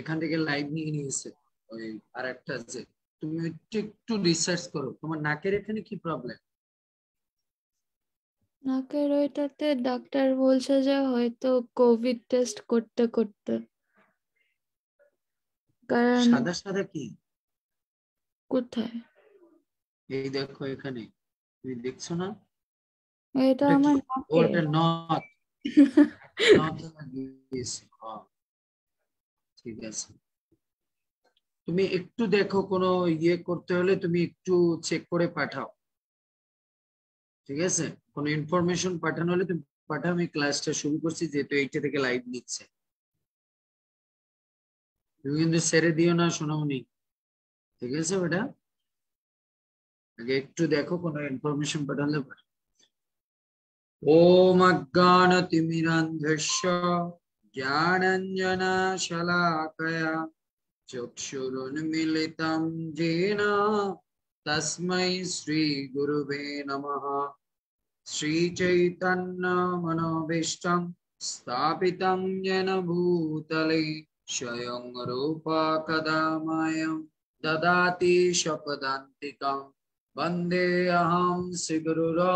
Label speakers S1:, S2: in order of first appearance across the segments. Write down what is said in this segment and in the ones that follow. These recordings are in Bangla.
S1: এখান থেকে লাইভ নিয়ে নিয়েছে ওই আর একটা যে তুমি একটু একটু রিসার্চ করো তোমার নাকের এখানে কি প্রবলেম
S2: নাকের ওইটাতে ডাক্তার বলছে যে হয়তো কোভিড টেস্ট করতে করতে কারণ সাদা সাদা কি কোথায়
S1: এই দেখো এখানে তুমি দেখছো না
S2: এটা আমার ওটা
S1: নথ নথ ঠিক আছে তুমি একটু দেখো কোনো ইয়ে করতে হলে তুমি একটু চেক করে পাঠাও ঠিক আছে কোনো ইনফরমেশন পাঠানো হলে তুমি পাঠাও আমি ক্লাসটা শুরু করছি যেহেতু এইটা থেকে লাইভ নিচ্ছে তুমি কিন্তু সেরে দিও না শোনাওনি ঠিক আছে বেটা আগে একটু দেখো কোনো ইনফরমেশন পাঠালে ওম অজ্ঞানতিমিরান্ধস্য ज्ञानञ्जनशलाकया चक्षुरुन्मिलितं तस्म तस्मै नम नमः मनोभीष्ट स्थापितं जन भूतले स्वयं रूपा कदा मायं ददाति शपदान्तिकं वन्दे अहं श्रीगुरुरो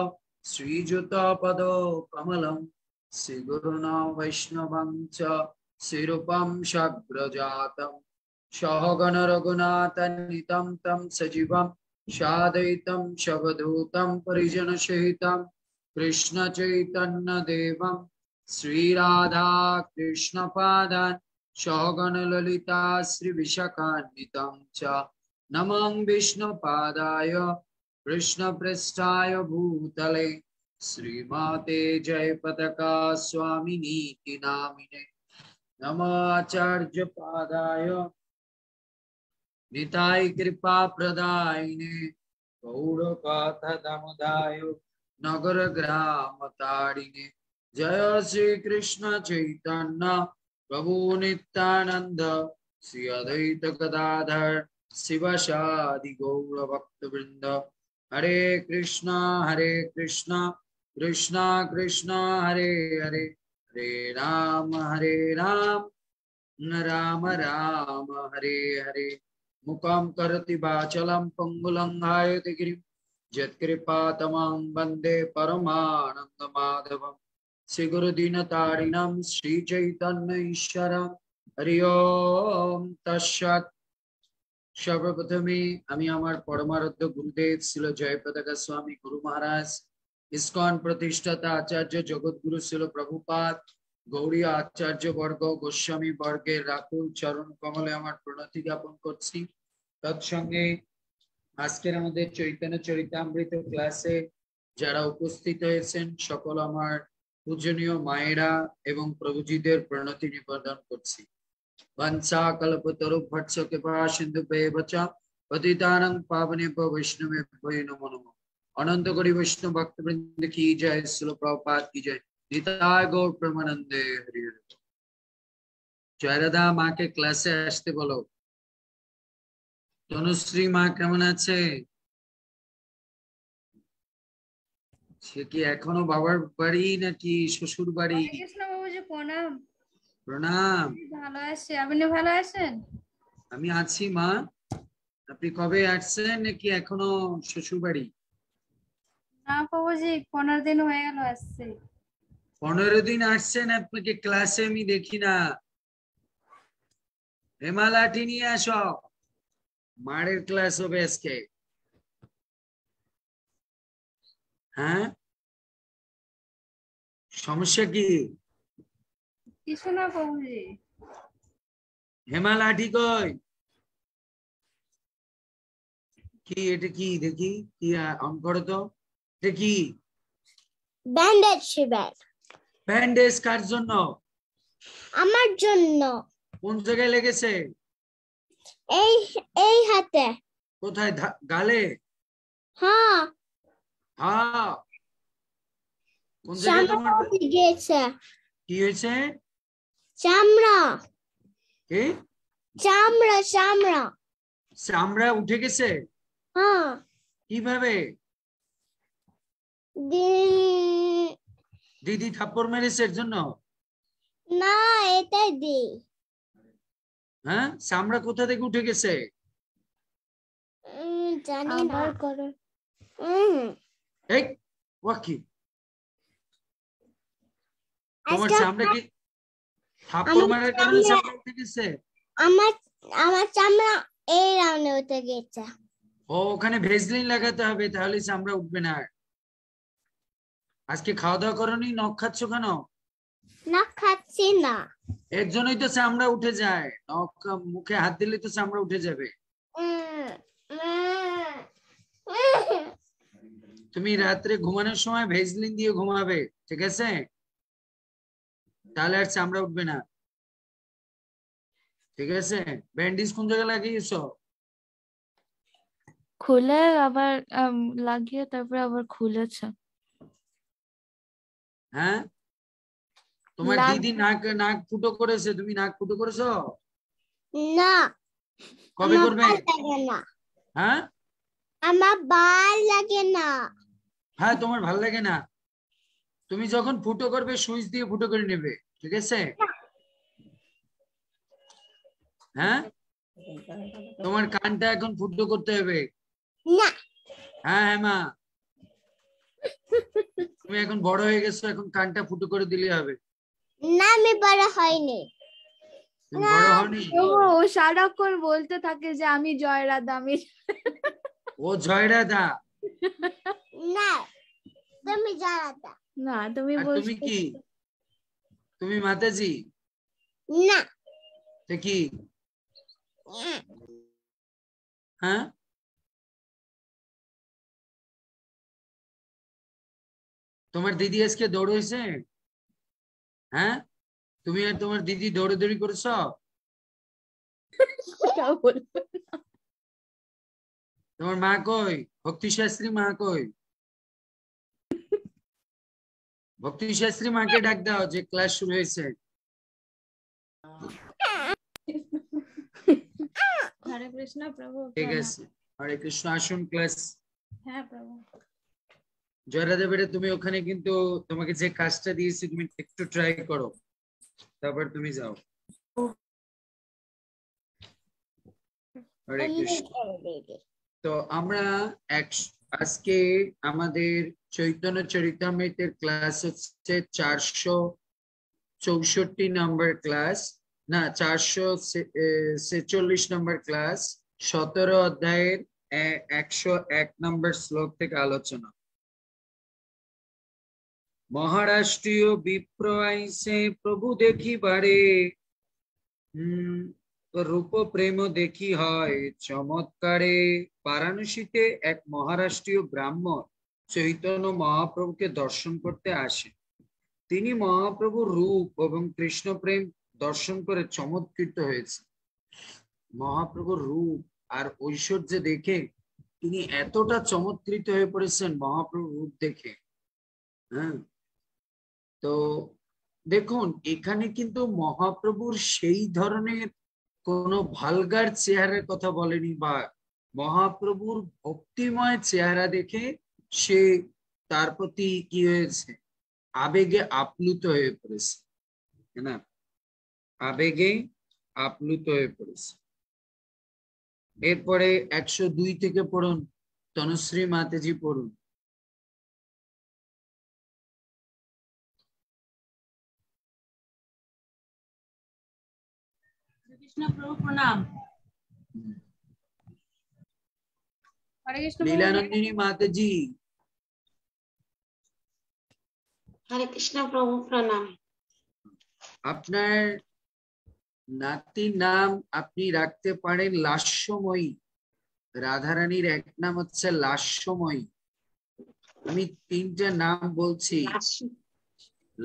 S1: श्रीयुतपदो श्रीगुरुणा वैष्णवं च शिरूपं शग्रजातं सहगणरघुनाथनितं तं सजीवं सादयितं शवधूतं परिजनसहितं कृष्णचैतन्यदेवं श्रीराधा कृष्णपादान् सहगणललिता श्रीविशाखान्वितं विष्णु नमं कृष्ण पृष्ठा भूतले श्रीमाते जय जयपदका स्वामिनीति नामिने नमाचार्य पादाय निताय कृपा प्रदायिने गौड़पाथ दमुदाय नगर ग्राम ताड़िने जय श्री कृष्ण चैतन्य प्रभु नित्यानंद श्री अद्वैत गदाधर शिव शादि गौर भक्त वृंद हरे कृष्णा हरे कृष्णा कृष्णा कृष्णा हरे हरे हरे राम हरे राम राम राम हरे हरे मुखम करति बाचलम पंगुलंघायति गिरिम यत्कृपातमां वन्दे परमानन्दमाधवं श्रीगुरुदीनतारिणं श्रीचैतन्यैश्वर हरि ओम তৎসৎ সর্বপ্রথমে আমি আমার পরমারাধ্য গুরুদেব ছিল জয়পতাকা স্বামী গুরু ইস্কন প্রতিষ্ঠাতা আচার্য জগৎগুরু ছিল প্রভুপাত গৌরী আচার্য বর্গ গোস্বামী বর্গের রাহুল চরণ কমলে আমার প্রণতি জ্ঞাপন করছি তৎসঙ্গে আজকের আমাদের চৈতন্য চরিতামৃত ক্লাসে যারা উপস্থিত হয়েছেন সকল আমার পূজনীয় মায়েরা এবং প্রভুজিদের প্রণতি নিবেদন করছি বংশা কল্পতরু ভট্স কৃপা সিন্ধু পেয়ে বচা পতিতানং পাবনে বৈষ্ণবে নমো নমঃ অনন্ত করি বৈষ্ণব ভক্তবৃন্দ কি জয় শিল প্রপাত কি জয় নিতায় গৌর প্রেমানন্দে হরি হরি জয়রাধা মাকে ক্লাসে আসতে বলো তনুশ্রী মা কেমন আছে সে কি এখনো বাবার বাড়ি নাকি শ্বশুর বাড়ি প্রণাম প্রণাম
S2: ভালো আছে আপনি ভালো আছেন
S1: আমি আছি মা আপনি কবে আসছেন নাকি এখনো শ্বশুর বাড়ি
S2: পনেরো দিন হয়ে গেল
S1: পনেরো দিন আসছেন আপনাকে ক্লাসে আমি দেখি না হেমালাঠি নিয়ে আসো মারের ক্লাস হবে আজকে
S3: হ্যাঁ সমস্যা কি কিছু না বাবুজি
S1: হেমালাঠি কই কি এটা কি দেখি কি অন করো তো কি ব্যান্ডেজ শিবের ব্যান্ডেজ কার জন্য আমার জন্য কোন জায়গায় লেগেছে এই এই হাতে কোথায় গালে হ্যাঁ হ্যাঁ কোন জায়গায় কি হয়েছে চামড়া কি চামড়া চামড়া চামড়া উঠে গেছে হ্যাঁ কিভাবে দিদি থাপ্পড় মেরেছে এর জন্য
S3: না এটাই দি
S1: হ্যাঁ সামরা কোথা থেকে উঠে গেছে জানি না এই ওয়াকি
S4: তোমার চামড়া কি
S1: থাপ্পড় মারার কারণে সামরা উঠে গেছে
S4: আমার আমার চামড়া এই রাউনে উঠে গেছে
S1: ও ওখানে ভেজলিন লাগাতে হবে তাহলে চামড়া উঠবে না আজকে খাওয়া দাওয়া করনি নখ খাচ্ছ কেন নখ খাচ্ছি না এর জন্যই তো চামড়া উঠে যায় নখ মুখে হাত দিলে তো চামড়া উঠে যাবে তুমি রাত্রে ঘুমানোর সময় ভেজলিন দিয়ে ঘুমাবে ঠিক আছে তাহলে আর চামড়া উঠবে না ঠিক আছে ব্যান্ডেজ কোন জায়গায় লাগিয়েছ
S2: খুলে আবার লাগিয়ে তারপরে আবার খুলেছে
S1: হ্যাঁ তোমার দিদি নাক নাক ফুটো করেছে তুমি নাক ফুটো করেছো না কবে করবে হ্যাঁ আমার ভাল লাগে না হ্যাঁ তোমার ভাল লাগে না তুমি যখন ফুটো করবে সুইচ দিয়ে ফুটো করে নেবে ঠিক আছে হ্যাঁ তোমার কানটা এখন ফুটো করতে হবে না হ্যাঁ হ্যাঁ মা তুমি এখন বড় হয়ে গেছো এখন কানটা ফুটো করে দিলে হবে
S2: না আমি বড় হয়নি না ও সারাক্ষণ বলতে থাকে যে আমি জয়রাধা আমি
S1: ও জয়রাধা
S4: না তুমি জয়রাধা না তুমি বলছো তুমি
S1: কি তুমি মাতাজি না তে কি
S3: হ্যাঁ তোমার দিদি আজকে দৌড় হয়েছে হ্যাঁ তুমি আর তোমার দিদি দৌড়াদৌড়ি করেছ তোমার মা কই
S1: ভক্তি শাস্ত্রী মা কই ভক্তি শাস্ত্রী মাকে ডাক দাও যে ক্লাস শুরু হয়েছে
S5: হরে কৃষ্ণ প্রভু ঠিক আছে
S1: হরে কৃষ্ণ আসুন ক্লাস হ্যাঁ প্রভু জয়রাধা বেড়ে তুমি ওখানে কিন্তু তোমাকে যে কাজটা দিয়েছি তুমি একটু ট্রাই করো তারপর তুমি যাও তো আমরা আজকে আমাদের চৈতন্য চরিতামৃতের ক্লাস হচ্ছে চারশো চৌষট্টি নম্বর ক্লাস না চারশো ছেচল্লিশ নম্বর ক্লাস সতেরো অধ্যায়ের একশো এক নম্বর শ্লোক থেকে আলোচনা মহারাষ্ট্রীয় বিপ্র আইসে প্রভু বারে রূপ প্রেম দেখি হয় চমৎকারে বারাণসীতে এক মহারাষ্ট্রীয় ব্রাহ্মণ চৈতন্য মহাপ্রভুকে দর্শন করতে আসে তিনি মহাপ্রভুর রূপ এবং কৃষ্ণ প্রেম দর্শন করে চমৎকৃত হয়েছে মহাপ্রভুর রূপ আর ঐশ্বর্য দেখে তিনি এতটা চমৎকৃত হয়ে পড়েছেন মহাপ্রভুর রূপ দেখে হ্যাঁ তো দেখুন এখানে কিন্তু মহাপ্রভুর সেই ধরনের কোন ভালগার চেহারার কথা বলেনি বা মহাপ্রভুর ভক্তিময় চেহারা দেখে সে তার প্রতি কি হয়েছে আবেগে আপ্লুত হয়ে পড়েছে না আবেগে আপ্লুত হয়ে পড়েছে এরপরে একশো দুই থেকে পড়ুন
S3: তনুশ্রী মাতেজি পড়ুন
S5: আপনার নাতির
S1: নাম আপনি রাখতে পারেন লাস্যময়ী রাধারানীর এক নাম হচ্ছে লাস্যময়ী আমি তিনটা নাম বলছি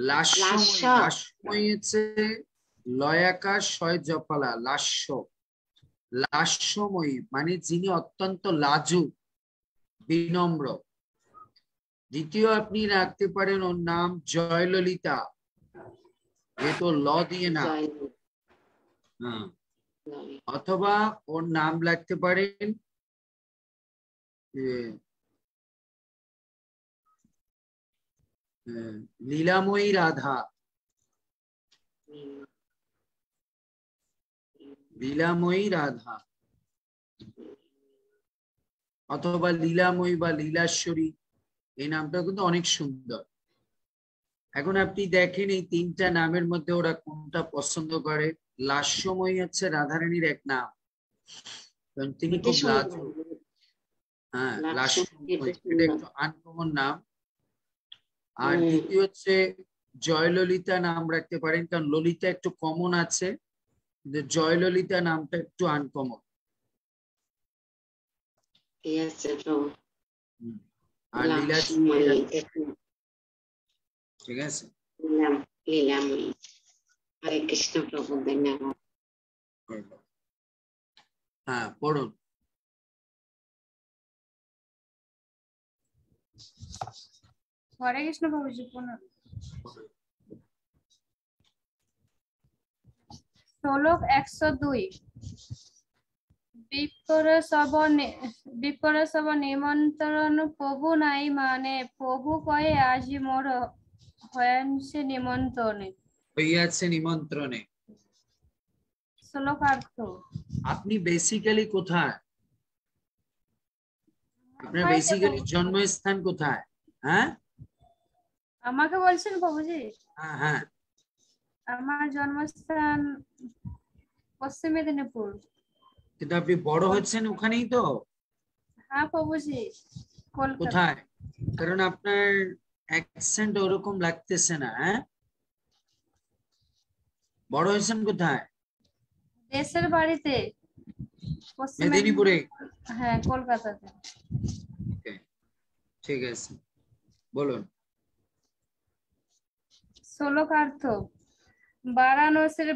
S1: লাস্যময়ী হচ্ছে লয়াকা শয় জপালা লাস্য লাস্যময়ী মানে যিনি অত্যন্ত লাজু বিনম্র দ্বিতীয় আপনি রাখতে পারেন ওর নাম জয়ললিতা এ তো ল দিয়ে না অথবা ওর নাম লাগতে পারেন
S3: লীলাময়ী
S1: রাধা লীলাময়ী রাধা অথবা লীলাময়ী বা লীলাশ্বরী এই নামটা কিন্তু অনেক সুন্দর এখন আপনি দেখেন এই তিনটা নামের মধ্যে ওরা কোনটা পছন্দ করে লাস্যময়ী হচ্ছে রাধারানীর এক নাম কারণ তিনি খুব হ্যাঁ লাস্যময়ী একটু আনকমন নাম আর দ্বিতীয় হচ্ছে জয়ললিতা নাম রাখতে পারেন কারণ ললিতা একটু কমন আছে যে জয়ললিতা নামটা একটু আনকমন
S3: ঠিক আছে হরে কৃষ্ণ প্রভু হ্যাঁ পড়ুন
S2: পুনর ষোলো একশো দুই ବିପର ସବ ନିମନ୍ତ୍ରଣ ପ୍ରଭୁ ନାଇଁ ମାନେ ପ୍ରଭୁ କହେ ଆଜି ମୋର হয়েছে নিমন্ত্রণে
S1: হইয়াছে নিমন্ত্রণে
S2: শ্লোকার্থ
S1: আপনি বেসিক্যালি কোথায় আপনার বেসিক্যালি জন্মস্থান কোথায় হ্যাঁ
S2: আমাকে বলছেন বাবুজি হ্যাঁ হ্যাঁ আমার জন্মস্থান পশ্চিম মেদিনীপুর
S1: কিন্তু আপনি বড় হচ্ছেন ওখানেই তো
S2: হ্যাঁ বাবুজি কোথায়
S1: কারণ আপনার অ্যাকসেন্ট ওরকম লাগতেছে না হ্যাঁ বড় হয়েছেন কোথায়
S2: দেশের বাড়িতে মেদিনীপুরে হ্যাঁ কলকাতাতে
S1: ঠিক আছে বলুন
S2: ষোলো কার্থক বারাণসীর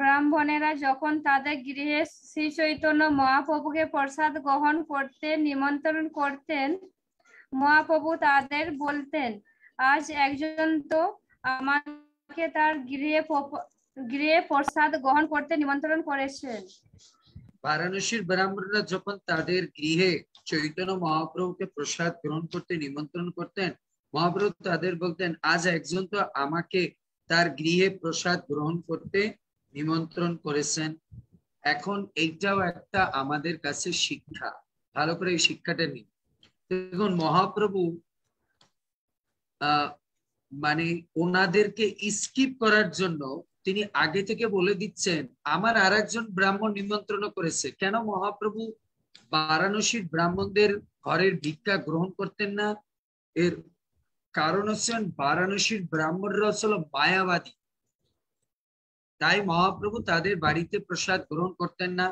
S2: ব্রাহ্মণেরা যখন তাদের গৃহে শ্রী চৈতন্য মহাপ্রভুকে প্রসাদ গ্রহণ করতে নিমন্ত্রণ করতেন মহাপ্রভু তাদের বলতেন আজ একজন তো আমাকে তার গৃহে গৃহে প্রসাদ গ্রহণ করতে নিমন্ত্রণ করেছেন
S1: বারাণসীর ব্রাহ্মণরা যখন তাদের গৃহে চৈতন্য মহাপ্রভুকে প্রসাদ গ্রহণ করতে নিমন্ত্রণ করতেন মহাপ্রভু তাদের বলতেন আজ একজন তো আমাকে তার গৃহে প্রসাদ গ্রহণ করতে নিমন্ত্রণ করেছেন এখন এইটাও একটা আমাদের কাছে শিক্ষা ভালো করে এই শিক্ষাটা নিন দেখুন মহাপ্রভু মানে ওনাদেরকে স্কিপ করার জন্য তিনি আগে থেকে বলে দিচ্ছেন আমার আর একজন ব্রাহ্মণ নিমন্ত্রণ করেছে কেন মহাপ্রভু বারাণসীর ব্রাহ্মণদের ঘরের ভিক্ষা গ্রহণ করতেন না এর কারণ হচ্ছেন বারাণসীর ব্রাহ্মণরা হচ্ছিল মায়াবাদী তাই মহাপ্রভু তাদের বাড়িতে প্রসাদ গ্রহণ করতেন না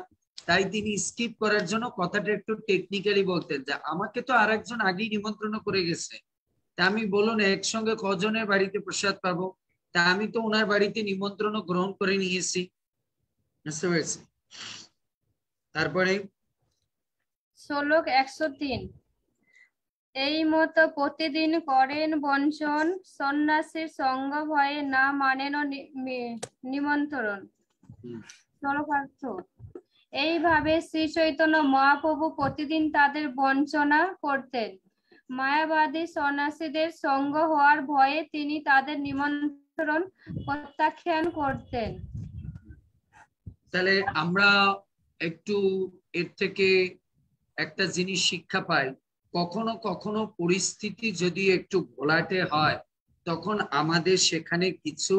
S1: তাই তিনি স্কিপ করার জন্য কথাটা একটু টেকনিক্যালি বলতেন যে আমাকে তো আর একজন আগেই নিমন্ত্রণ করে গেছে তা আমি বলুন একসঙ্গে কজনের বাড়িতে প্রসাদ পাবো তা আমি তো ওনার বাড়িতে নিমন্ত্রণ গ্রহণ করে নিয়েছি বুঝতে পেরেছি তারপরে
S2: শ্লোক একশো এই মতো প্রতিদিন করেন বঞ্চন সন্ন্যাসীর সঙ্গ ভয়ে না মানেন নিমন্ত্রণ এইভাবে শ্রী চৈতন্য মহাপ্রভু প্রতিদিন তাদের বঞ্চনা করতেন মায়াবাদী সন্ন্যাসীদের সঙ্গ হওয়ার ভয়ে তিনি তাদের নিমন্ত্রণ প্রত্যাখ্যান করতেন
S1: তাহলে আমরা একটু এর থেকে একটা জিনিস শিক্ষা পাই কখনো কখনো পরিস্থিতি যদি একটু ঘোলাটে হয় তখন আমাদের সেখানে কিছু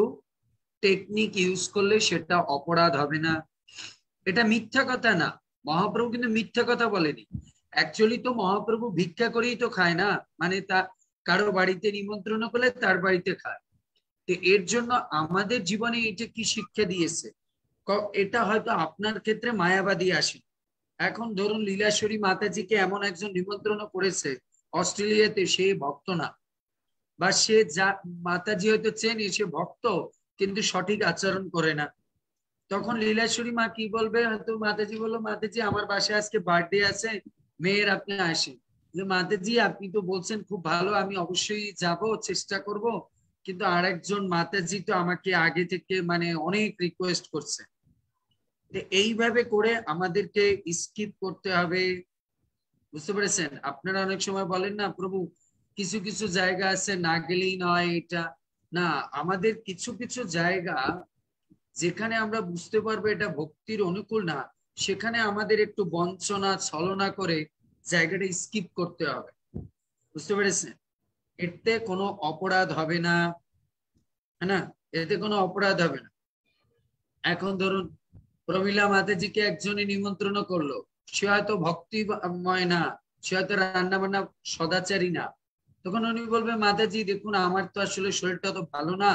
S1: টেকনিক ইউজ করলে সেটা অপরাধ হবে না এটা মিথ্যা কথা না মহাপ্রভু কিন্তু মিথ্যা কথা বলেনি অ্যাকচুয়ালি তো মহাপ্রভু ভিক্ষা করেই তো খায় না মানে তা কারো বাড়িতে নিমন্ত্রণ করলে তার বাড়িতে খায় তো এর জন্য আমাদের জীবনে এটা কি শিক্ষা দিয়েছে এটা হয়তো আপনার ক্ষেত্রে মায়াবাদী আসেনি এখন ধরুন লীলাশ্বরী মাতাজিকে এমন একজন নিমন্ত্রণ করেছে অস্ট্রেলিয়াতে সে ভক্ত না বা সে যা মাতাজি হয়তো চেনে সে ভক্ত কিন্তু সঠিক আচরণ করে না তখন লীলাশ্বরী মা কি বলবে হয়তো মাতাজি বললো মাতাজি আমার বাসায় আজকে বার্থডে আছে মেয়ের আপনি আসেন যে মাতাজি আপনি তো বলছেন খুব ভালো আমি অবশ্যই যাব চেষ্টা করব কিন্তু আরেকজন মাতাজি তো আমাকে আগে থেকে মানে অনেক রিকোয়েস্ট করছে এইভাবে করে আমাদেরকে স্কিপ করতে হবে বুঝতে পেরেছেন আপনারা অনেক সময় বলেন না প্রভু কিছু কিছু জায়গা আছে না গেলেই নয় এটা না আমাদের কিছু কিছু জায়গা যেখানে আমরা বুঝতে পারবো এটা ভক্তির অনুকূল না সেখানে আমাদের একটু বঞ্চনা ছলনা করে জায়গাটা স্কিপ করতে হবে বুঝতে পেরেছেন এতে কোনো অপরাধ হবে না হ্যাঁ না এতে কোনো অপরাধ হবে না এখন ধরুন প্রমিলা মাতাজিকে একজনই নিমন্ত্রণ করলো সে হয়তো ভক্তিময় না সে হয়তো রান্না বান্না সদাচারী না তখন উনি বলবে মাতাজি দেখুন আমার তো আসলে শরীরটা তো ভালো না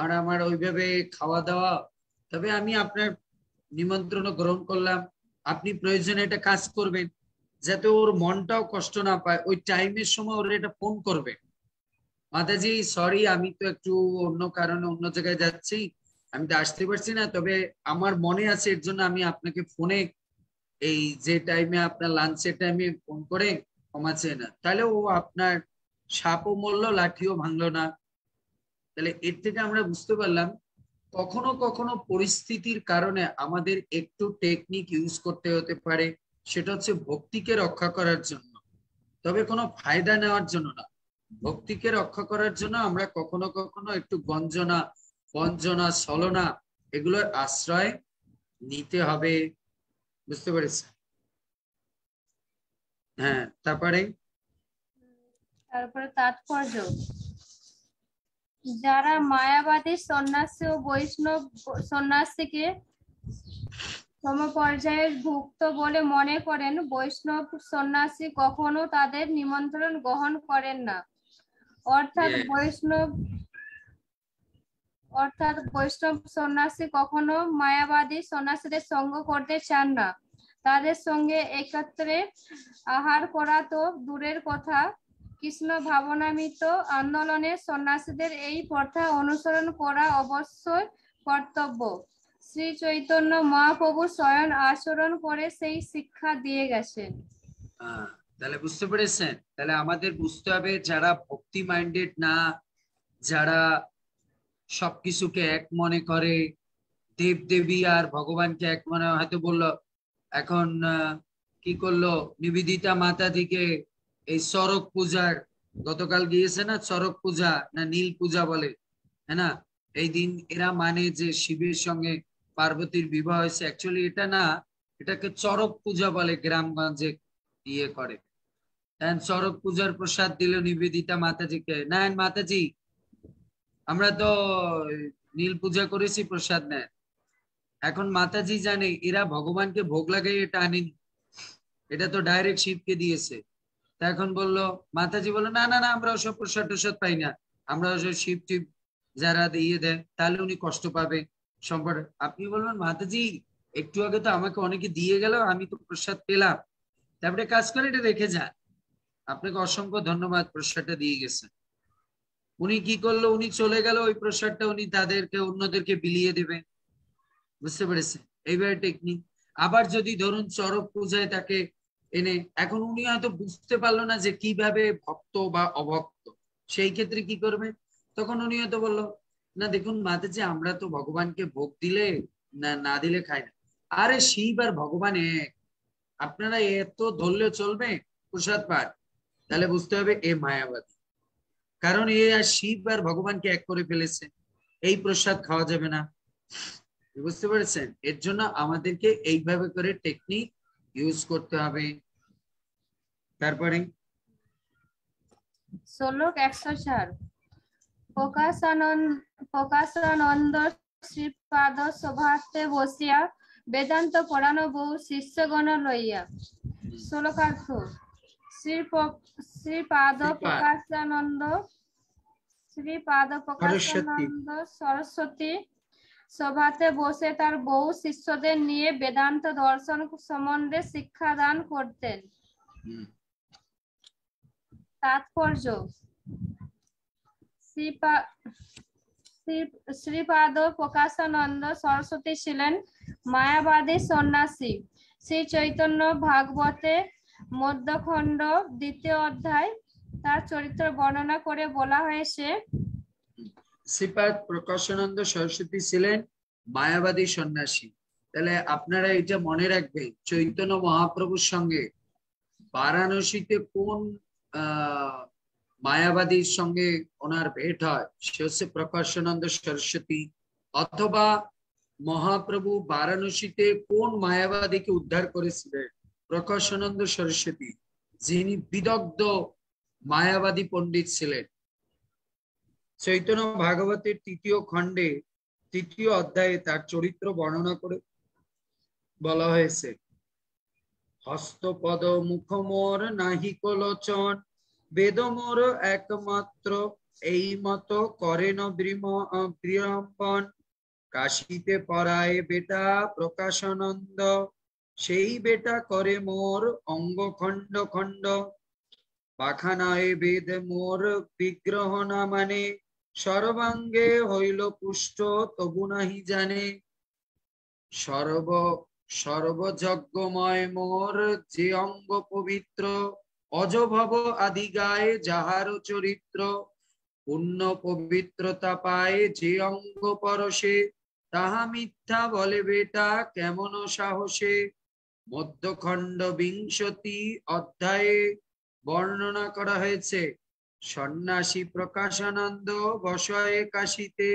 S1: আর আমার ওইভাবে খাওয়া দাওয়া তবে আমি আপনার নিমন্ত্রণ গ্রহণ করলাম আপনি প্রয়োজনে এটা কাজ করবেন যাতে ওর মনটাও কষ্ট না পায় ওই টাইমের সময় ওর এটা ফোন করবে মাতাজি সরি আমি তো একটু অন্য কারণে অন্য জায়গায় যাচ্ছি আমি তো আসতে পারছি না তবে আমার মনে আছে এর জন্য আমি আপনাকে ফোনে এই যে টাইমে আপনার লাঞ্চের টাইমে ফোন করে কমাচ্ছে না তাহলে ও আপনার সাপও মরল লাঠিও ভাঙলো না তাহলে এর থেকে আমরা বুঝতে পারলাম কখনো কখনো পরিস্থিতির কারণে আমাদের একটু টেকনিক ইউজ করতে হতে পারে সেটা হচ্ছে ভক্তিকে রক্ষা করার জন্য তবে কোনো ফায়দা নেওয়ার জন্য না ভক্তিকে রক্ষা করার জন্য আমরা কখনো কখনো একটু গঞ্জনা বঞ্চনা ছলনা এগুলোর আশ্রয় নিতে হবে বুঝতে পেরেছি হ্যাঁ তারপরে
S2: তারপরে তাৎপর্য যারা মায়াবাদী সন্ন্যাসী ও বৈষ্ণব সন্ন্যাসীকে সমপর্যায়ে ভুক্ত বলে মনে করেন বৈষ্ণব সন্ন্যাসী কখনো তাদের নিমন্ত্রণ গ্রহণ করেন না অর্থাৎ বৈষ্ণব অর্থাৎ বৈষ্ণব সন্ন্যাসী কখনো মায়াবাদী সন্ন্যাসীদের সঙ্গ করতে চান না তাদের সঙ্গে একত্রে আহার করা তো দূরের কথা কৃষ্ণ ভাবনামিত আন্দোলনে সন্ন্যাসীদের এই প্রথা অনুসরণ করা অবশ্যই কর্তব্য শ্রী চৈতন্য মহাপ্রভু স্বয়ং আচরণ করে সেই শিক্ষা দিয়ে গেছেন
S1: হ্যাঁ, তাহলে বুঝতে পেরেছেন তাহলে আমাদের বুঝতে হবে যারা ভক্তি মাইন্ডেড না যারা সবকিছুকে এক মনে করে দেব দেবী আর ভগবানকে এক মনে হয়তো বললো এখন কি করলো নিবেদিতা মাতা দিকে এই সরক পূজার গতকাল গিয়েছে না চরক পূজা না নীল পূজা বলে হ্যাঁ না এই দিন এরা মানে যে শিবের সঙ্গে পার্বতীর বিবাহ হয়েছে অ্যাকচুয়ালি এটা না এটাকে চরক পূজা বলে গ্রামগঞ্জে ইয়ে করে চরক পূজার প্রসাদ দিল নিবেদিতা মাতাজিকে নায়ন মাতাজি আমরা তো নীল পূজা করেছি প্রসাদ নেন এখন মাতাজি জানে এরা ভগবানকে ভোগ লাগাই এটা আনেনি এটা তো ডাইরেক্ট শিবকে দিয়েছে তা এখন বললো মাতাজি বললো না না না আমরা ওসব প্রসাদ টসাদ পাই না আমরা ওসব শিব টিপ যারা দিয়ে দেন তাহলে উনি কষ্ট পাবে সম্পর্কে আপনি বলবেন মাতাজি একটু আগে তো আমাকে অনেকে দিয়ে গেল আমি তো প্রসাদ পেলাম তারপরে কাজ করে এটা রেখে যান আপনাকে অসংখ্য ধন্যবাদ প্রসাদটা দিয়ে গেছেন উনি কি করলো উনি চলে গেল ওই প্রসাদটা উনি তাদেরকে অন্যদেরকে বিলিয়ে দেবে বুঝতে পেরেছে এইবার টেকনিক আবার যদি ধরুন চরক পূজায় তাকে এনে এখন উনি হয়তো বুঝতে পারলো না যে কিভাবে ভক্ত বা অভক্ত সেই ক্ষেত্রে কি করবে তখন উনি হয়তো বললো না দেখুন মাতে যে আমরা তো ভগবানকে ভোগ দিলে না না দিলে খাই না আরে শিব আর ভগবান এক আপনারা এত ধরলে চলবে প্রসাদ পাঠ তাহলে বুঝতে হবে এ মায়াবাদী কারণ আর শিব আর ভগবানকে এক করে ফেলেছে এই প্রসাদ খাওয়া যাবে না বুঝতে পেরেছেন এর জন্য আমাদেরকে এইভাবে করে টেকনিক ইউজ করতে হবে তারপরে
S2: শ্লোক একশো চার প্রকাশানন্দ শ্রীপাদ শোভাতে বসিয়া বেদান্ত পড়ানো বউ শিষ্যগণ লইয়া শ্লোকার্থ শ্রীপাদ প্রকাশানন্দ শ্রীপাদ প্রকাশানন্দ সরস্বতী সভাতে বসে তার বহু শিষ্যদের নিয়ে বেদান্ত দর্শন সম্বন্ধে শিক্ষাদান করতেন তাৎপর্য শ্রীপাদ প্রকাশানন্দ সরস্বতী ছিলেন মায়াবাদী সন্ন্যাসী শ্রী চৈতন্য ভাগবতে মধ্যখণ্ড দ্বিতীয় অধ্যায় তার চরিত্র বর্ণনা করে বলা হয়েছে
S1: শ্রীপাদ প্রকাশানন্দ সরস্বতী ছিলেন মায়াবাদী সন্ন্যাসী তাহলে আপনারা এটা মনে রাখবেন চৈতন্য মহাপ্রভুর সঙ্গে বারাণসীতে কোন মায়াবাদীর সঙ্গে ওনার ভেট হয় সে হচ্ছে প্রকাশানন্দ সরস্বতী অথবা মহাপ্রভু বারাণসীতে কোন মায়াবাদীকে উদ্ধার করেছিলেন প্রকাশানন্দ সরস্বতী যিনি বিদগ্ধ মায়াবাদী পণ্ডিত ছিলেন চৈতন্য ভাগবতের তৃতীয় খণ্ডে তৃতীয় অধ্যায়ে তার চরিত্র বর্ণনা করে বলা হয়েছে হস্তপদ মোর নাহি কলচন বেদ মোর একমাত্র এই মত করেন কাশিতে পড়ায় বেটা প্রকাশানন্দ সেই বেটা করে মোর অঙ্গ খণ্ড খণ্ড পাখানায় বেদ মোর বিগ্রহ না মানে সর্বাঙ্গে হইল পুষ্ট তবু নাহি জানে সর্ব সর্বযজ্ঞময় মোর যে অঙ্গ পবিত্র অজভব আদি গায়ে যাহার চরিত্র পূর্ণ পবিত্রতা পায় যে অঙ্গ পরশে তাহা মিথ্যা বলে বেটা কেমন সাহসে মধ্যখণ্ড বিংশতি অধ্যায়ে বর্ণনা করা হয়েছে সন্ন্যাসী প্রকাশানন্দ বসয়ে কাশিতে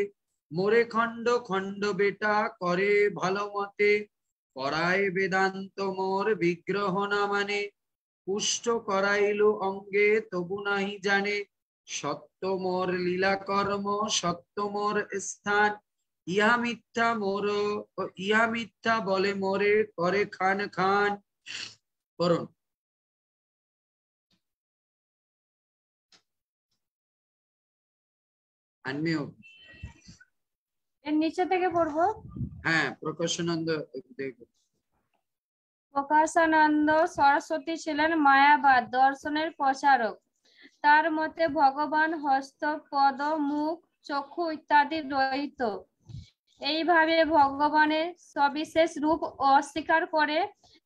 S1: মোরে খণ্ড খণ্ড বেটা করে ভালো মতে পড়ায় বেদান্ত মোর বিগ্রহ না মানে পুষ্ট করাইল অঙ্গে তবু নাহি জানে সত্য মোর লীলা কর্ম সত্য মোর স্থান ইয়া মিথ্যা মোর ইয়া মিথ্যা বলে মোরে করে খান খান করণ
S2: এর নিচে থেকে পড়বো
S1: হ্যাঁ প্রকাশানন্দ
S2: প্রকাশানন্দ সরস্বতী ছিলেন মায়াবাদ দর্শনের প্রচারক তার মতে ভগবান হস্ত পদ মুখ চক্ষু ইত্যাদি রহিত এইভাবে ভগবানের সবিশেষ রূপ অস্বীকার করে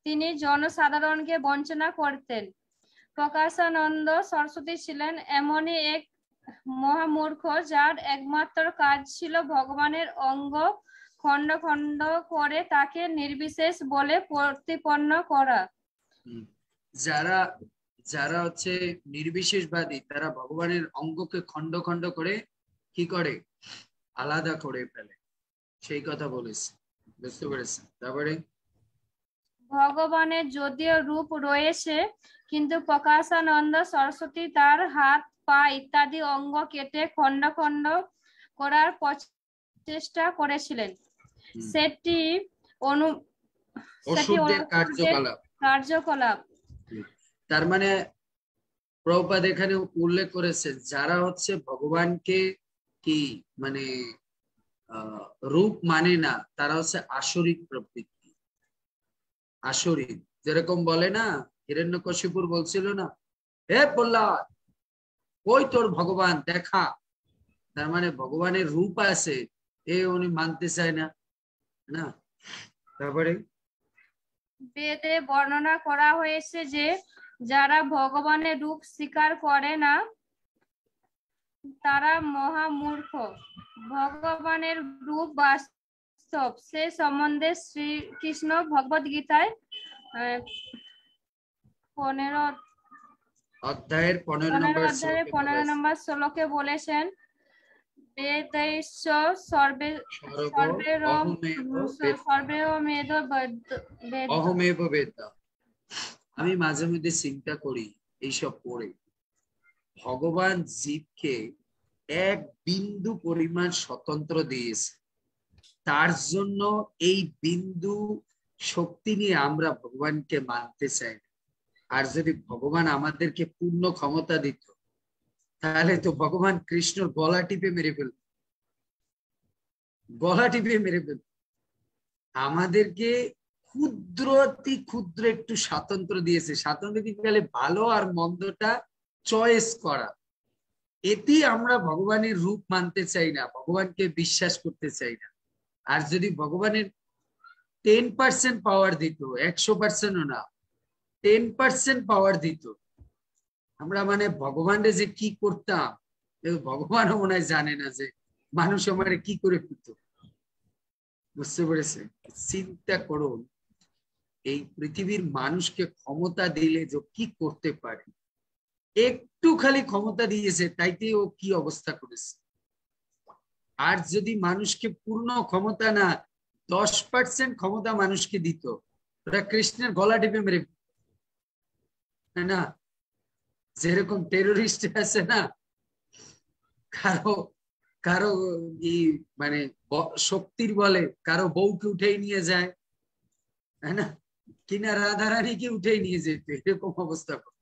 S2: তিনি জনসাধারণকে বঞ্চনা করতেন প্রকাশানন্দ সরস্বতী ছিলেন এমনই এক মহামূর্খ যার একমাত্র কাজ ছিল ভগবানের অঙ্গ খণ্ড খণ্ড করে তাকে নির্বিশেষ বলে প্রতিপন্ন করা
S1: যারা যারা হচ্ছে নির্বিশেষবাদী তারা ভগবানের অঙ্গকে খণ্ড খণ্ড করে কি করে আলাদা করে ফেলে সেই কথা বলেছে বুঝতে পেরেছেন তারপরে
S2: ভগবানের যদিও রূপ রয়েছে কিন্তু প্রকাশানন্দ সরস্বতী তার হাত পা ইত্যাদি অঙ্গ কেটে খন্ড খন্ড করার চেষ্টা করেছিলেন সেটি অনু কার্যকলাপ
S1: তার মানে প্রভুপাদ এখানে উল্লেখ করেছেন যারা হচ্ছে ভগবানকে কি মানে রূপ মানে না তারা হচ্ছে আসরিক প্রবৃত্তি আসরিক যেরকম বলে না কশিপুর বলছিল না হে প্রহ্লাদ ওই তোর ভগবান দেখা তার মানে ভগবানের রূপ আছে এ উনি মানতে চায় না না তারপরে
S2: বেদে বর্ণনা করা হয়েছে যে যারা ভগবানের রূপ স্বীকার করে না তারা মহামূর্খ ভগবানের রূপ বাস্তব সে সম্বন্ধে শ্রীকৃষ্ণ ভগবত গীতায় পনেরো
S1: অধ্যায়ের পনেরো অধ্যায়ের পনেরো
S2: নম্বর শ্লোকে বলেছেন সর্বে
S1: আমি মাঝে মধ্যে চিন্তা করি এইসব পড়ে ভগবান জীবকে এক বিন্দু পরিমাণ স্বতন্ত্র দিয়েছে তার জন্য এই বিন্দু শক্তি নিয়ে আমরা ভগবানকে মানতে চাই আর যদি ভগবান আমাদেরকে পূর্ণ ক্ষমতা দিত তাহলে তো ভগবান কৃষ্ণর গলা টিপে মেরে ফেল গলা টিপে মেরে ফেল আমাদেরকে ক্ষুদ্র ক্ষুদ্র একটু স্বাতন্ত্র দিয়েছে স্বাতন্ত্র দিতে গেলে ভালো আর মন্দটা চয়েস করা এটি আমরা ভগবানের রূপ মানতে চাই না ভগবানকে বিশ্বাস করতে চাই না আর যদি ভগবানের টেন পার্সেন্ট পাওয়ার দিত একশো পার্সেন্টও না টেন পার্সেন্ট পাওয়ার দিত আমরা মানে ভগবানরে যে কি করতাম ভগবানও মনে হয় জানে না যে মানুষ আমার কি করে পিত বুঝতে পেরেছে চিন্তা করুন এই পৃথিবীর মানুষকে ক্ষমতা দিলে যে কি করতে পারে একটু খালি ক্ষমতা দিয়েছে তাইতে ও কি অবস্থা করেছে আর যদি মানুষকে পূর্ণ ক্ষমতা না দশ পার্সেন্ট ক্ষমতা মানুষকে দিত ওরা কৃষ্ণের গলা টিপে মেরে না যেরকম টেরোরিস্ট আছে না কারো কারো ই মানে শক্তির বলে কারো বউকে উঠে নিয়ে যায় হ্যাঁ না কিনা রাধারানীকে উঠে নিয়ে যেত এরকম অবস্থা করে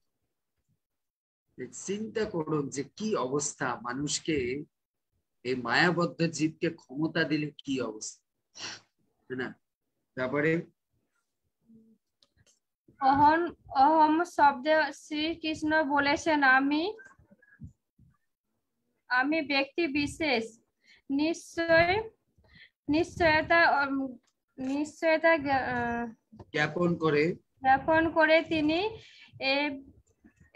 S1: চিন্তা করুন যে কি অবস্থা মানুষকে এই মায়াবদ্ধ জীবকে ক্ষমতা দিলে কি অবস্থা না তারপরে
S2: অহন অহম শব্দে শ্রীকৃষ্ণ বলেছেন আমি আমি ব্যক্তি বিশেষ নিশ্চয় নিশ্চয়তা নিশ্চয়তা
S1: জ্ঞাপন করে
S2: জ্ঞাপন করে তিনি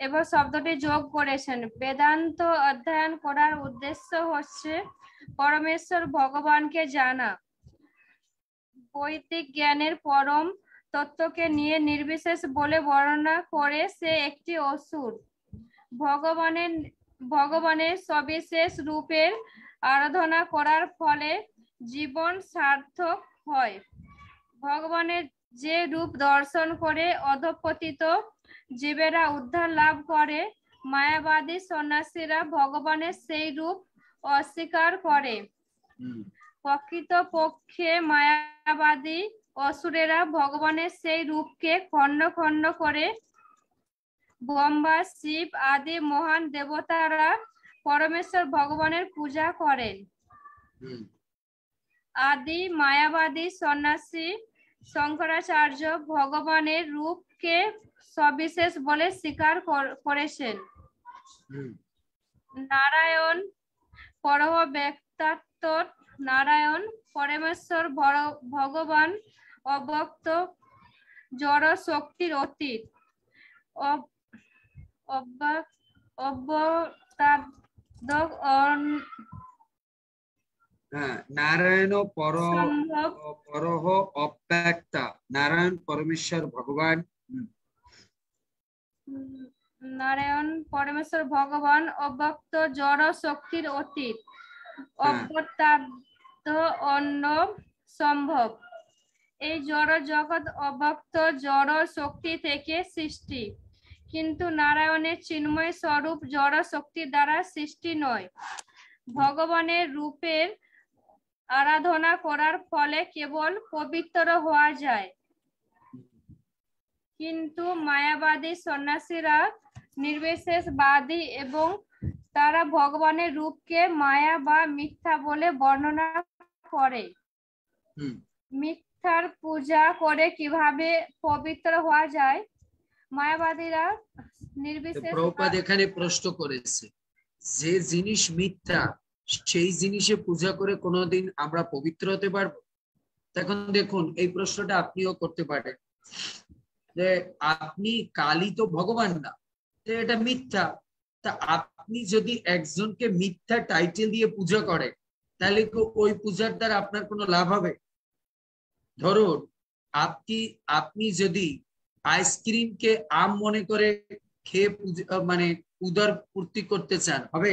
S2: এবং শব্দটি যোগ করেছেন বেদান্ত অধ্যয়ন করার উদ্দেশ্য হচ্ছে পরমেশ্বর ভগবানকে জানা বৈদিক জ্ঞানের পরম তত্ত্বকে নিয়ে নির্বিশেষ বলে বর্ণনা করে সে একটি অসুর ভগবানের ভগবানের সবিশেষ রূপের আরাধনা করার ফলে জীবন সার্থক হয় ভগবানের যে রূপ দর্শন করে অধপতিত জীবেরা উদ্ধার লাভ করে মায়াবাদী সন্ন্যাসীরা ভগবানের সেই রূপ অস্বীকার করে প্রকৃত পক্ষে মায়াবাদী অসুরেরা ভগবানের সেই রূপকে খন্ড খন্ড করে ব্রহ্মা শিব আদি মহান দেবতারা পরমেশ্বর ভগবানের পূজা করেন আদি মায়াবাদী সন্ন্যাসী শঙ্করাচার্য ভগবানের রূপকে সবিশেষ বলে স্বীকার করেছেন নারায়ণ পরহ ব্যক্তাত্ম নারায়ণ পরমেশ্বর ভগবান অবক্ত জড় শক্তির অতীত
S1: হ্যাঁ, নারায়ণ পর পরহ অব্যক্তা নারায়ণ পরমেশ্বর ভগবান
S2: নারায়ণ পরমেশ্বর ভগবান অব্যক্ত জড় শক্তির অতীত
S1: হ্যাঁ।
S2: অপ্রত্যাব্দ অন্য সম্ভব এই জড় জগৎ অব্যক্ত জড় শক্তি থেকে সৃষ্টি কিন্তু নারায়ণের চিন্ময় স্বরূপ জড় শক্তি দ্বারা সৃষ্টি নয় ভগবানের রূপের আরাধনা করার ফলে কেবল পবিত্র হওয়া যায় কিন্তু মায়াবাদী সন্ন্যাসীরা নির্বিশেষবাদী এবং তারা ভগবানের রূপকে মায়া বা মিথ্যা বলে বর্ণনা করে মিথ্যার পূজা করে কিভাবে পবিত্র হওয়া যায় মায়াবাদীরা নির্বিশেষ প্রভুপাদ
S1: এখানে প্রশ্ন করেছে যে জিনিস মিথ্যা সেই জিনিসে পূজা করে কোনোদিন আমরা পবিত্র হতে পারবো এখন দেখুন এই প্রশ্নটা আপনিও করতে পারেন যে আপনি কালী তো ভগবান না এটা মিথ্যা তা আপনি যদি একজনকে মিথ্যা টাইটেল দিয়ে পূজা করে তাহলে ওই পূজার দ্বারা আপনার কোনো লাভ হবে ধরুন আপনি আপনি যদি আইসক্রিমকে আম মনে করে খেয়ে মানে উদার পূর্তি করতে চান হবে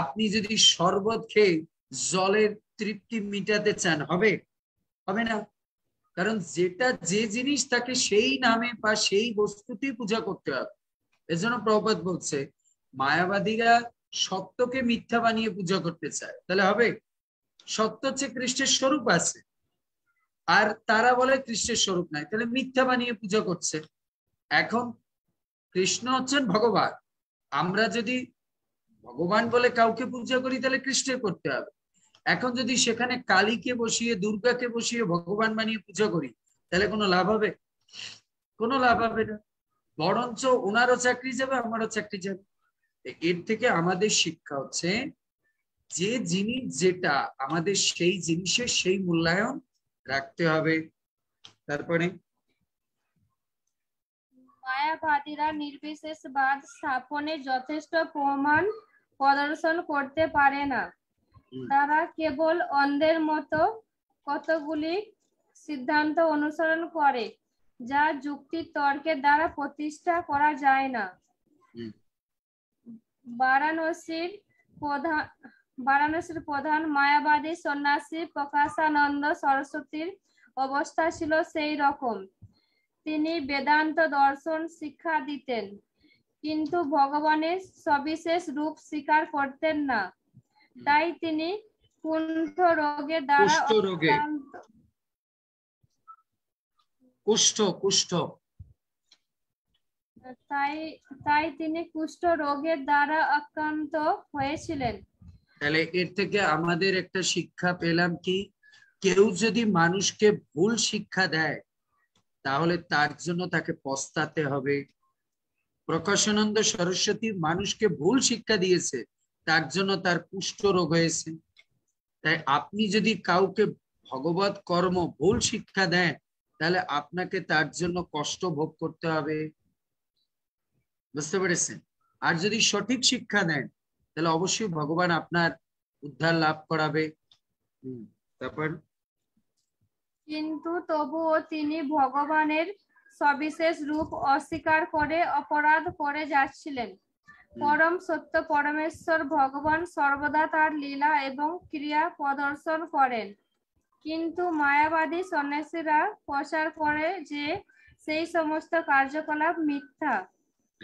S1: আপনি যদি শরবত খেয়ে জলের তৃপ্তি মিটাতে চান হবে হবে না কারণ যেটা যে জিনিস তাকে সেই নামে বা সেই বস্তুতে পূজা করতে হবে এর জন্য বলছে মায়াবাদীরা সত্যকে মিথ্যা বানিয়ে পূজা করতে চায় তাহলে হবে সত্য হচ্ছে কৃষ্ণের স্বরূপ আছে আর তারা বলে কৃষ্ণের স্বরূপ নাই তাহলে মিথ্যা বানিয়ে পূজা করছে এখন কৃষ্ণ হচ্ছেন ভগবান আমরা যদি ভগবান বলে কাউকে পূজা করি তাহলে কৃষ্ণের করতে হবে এখন যদি সেখানে কালীকে বসিয়ে দুর্গাকে বসিয়ে ভগবান বানিয়ে পুজো করি তাহলে কোনো লাভ হবে কোনো লাভ হবে না বরঞ্চ ওনারও চাকরি যাবে আমারও চাকরি যাবে এর থেকে আমাদের শিক্ষা হচ্ছে যে জিনিস যেটা আমাদের সেই জিনিসের সেই মূল্যায়ন রাখতে হবে তারপরে
S2: মায়াবাদীরা নির্বিশেষবাদ স্থাপনে যথেষ্ট প্রমাণ প্রদর্শন করতে পারে না তারা কেবল অন্ধের মতো কতগুলি সিদ্ধান্ত অনুসরণ করে যা যুক্তি তর্কের দ্বারা প্রতিষ্ঠা করা যায় না বারাণসীর প্রধান বারাণসীর প্রধান মায়াবাদী সন্ন্যাসী প্রকাশানন্দ সরস্বতীর অবস্থা ছিল সেই রকম তিনি বেদান্ত দর্শন শিক্ষা দিতেন কিন্তু ভগবানের সবিশেষ রূপ স্বীকার করতেন না তাই তিনি কুণ্ঠ দ্বারা কুষ্ঠ রোগে
S1: কুষ্ঠ কুষ্ঠ
S2: তাই তাই তিনি কুষ্ঠ রোগের দ্বারা আক্রান্ত হয়েছিলেন
S1: তাহলে এর থেকে আমাদের একটা শিক্ষা পেলাম কি কেউ যদি মানুষকে ভুল শিক্ষা দেয় তাহলে তার জন্য তাকে পস্তাতে হবে প্রকাশানন্দ সরস্বতী মানুষকে ভুল শিক্ষা দিয়েছে তার জন্য তার কুষ্ঠ রোগ হয়েছে তাই আপনি যদি কাউকে ভগবত কর্ম ভুল শিক্ষা দেন তাহলে আপনাকে তার জন্য কষ্ট ভোগ করতে হবে বুঝতে পেরেছেন আর যদি সঠিক শিক্ষা দেন তাহলে অবশ্যই ভগবান আপনার উদ্ধার লাভ করাবে তারপর
S2: কিন্তু তবুও তিনি ভগবানের সবিশেষ রূপ অস্বীকার করে অপরাধ করে যাচ্ছিলেন পরম সত্য পরমেশ্বর ভগবান সর্বদা তার লীলা এবং ক্রিয়া প্রদর্শন করেন কিন্তু মায়াবাদী সন্ন্যাসীরা প্রচার করে যে সেই সমস্ত কার্যকলাপ মিথ্যা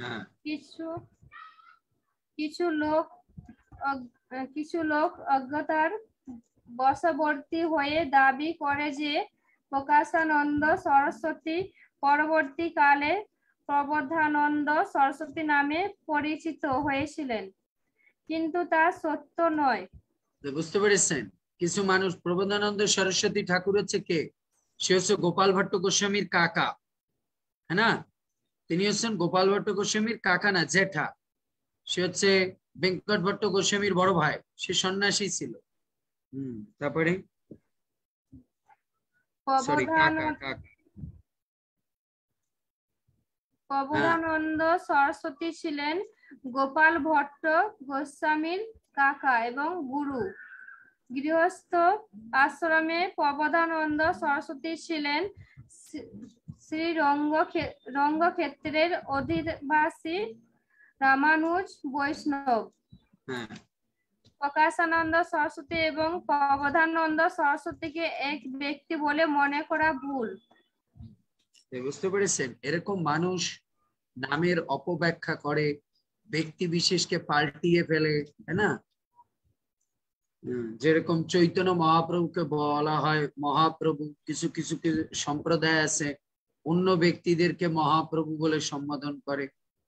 S2: হ্যাঁ। কিছু কিছু লোক কিছু লোক অজ্ঞতার বশবর্তী হয়ে দাবি করে যে প্রকাশানন্দ সরস্বতী পরবর্তীকালে প্রবোধানন্দ সরস্বতী নামে পরিচিত হয়েছিলেন কিন্তু তা সত্য নয়
S1: বুঝতে পেরেছেন কিছু মানুষ প্রবোধানন্দ সরস্বতী ঠাকুর হচ্ছে কে সে হচ্ছে গোপাল ভট্ট গোস্বামীর কাকা হ্যাঁ না তিনি হচ্ছেন গোপাল ভট্ট গোস্বামীর কাকা না জেঠা সে হচ্ছে বেঙ্কট ভট্ট গোস্বামীর বড় ভাই সে সন্ন্যাসী ছিল হম তারপরে
S2: প্রবরানন্দ হ্যাঁ। সরস্বতী ছিলেন গোপাল ভট্ট গোস্বামীর কাকা এবং গুরু গৃহস্থ আশ্রমে প্রবধানন্দ সরস্বতী ছিলেন শ্রী রঙ্গ রঙ্গক্ষেত্রের অধিবাসী রামানুজ বৈষ্ণব হ্যাঁ। প্রকাশানন্দ সরস্বতী এবং প্রবধানন্দ সরস্বতীকে এক ব্যক্তি বলে মনে করা ভুল
S1: বুঝতে পেরেছেন এরকম মানুষ নামের অপব্যাখ্যা করে ব্যক্তি বিশেষকে পাল্টিয়ে ফেলে তাই না যেরকম চৈতন্য মহাপ্রভুকে বলা হয় মহাপ্রভু কিছু কিছু সম্প্রদায় আছে অন্য ব্যক্তিদেরকে মহাপ্রভু বলে সম্বোধন করে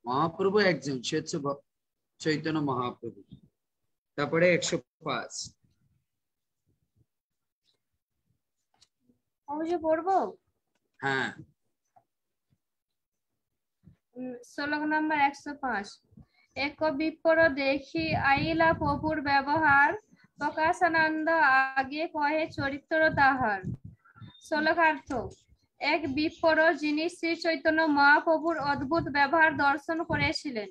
S1: মহাপ্রভু একজন সে হচ্ছে চৈতন্য মহাপ্রভু তারপরে একশো পাঁচ
S2: পড়বো হ্যাঁ শ্লোক নাম্বার একশো পাঁচ এক বিপ্র দেখি আইলা প্রভুর ব্যবহার প্রকাশানন্দ আগে কহে চরিত্র তাহার শ্লোকার্থ এক বিপ্র যিনি শ্রী চৈতন্য মহাপ্রভুর অদ্ভুত ব্যবহার দর্শন করেছিলেন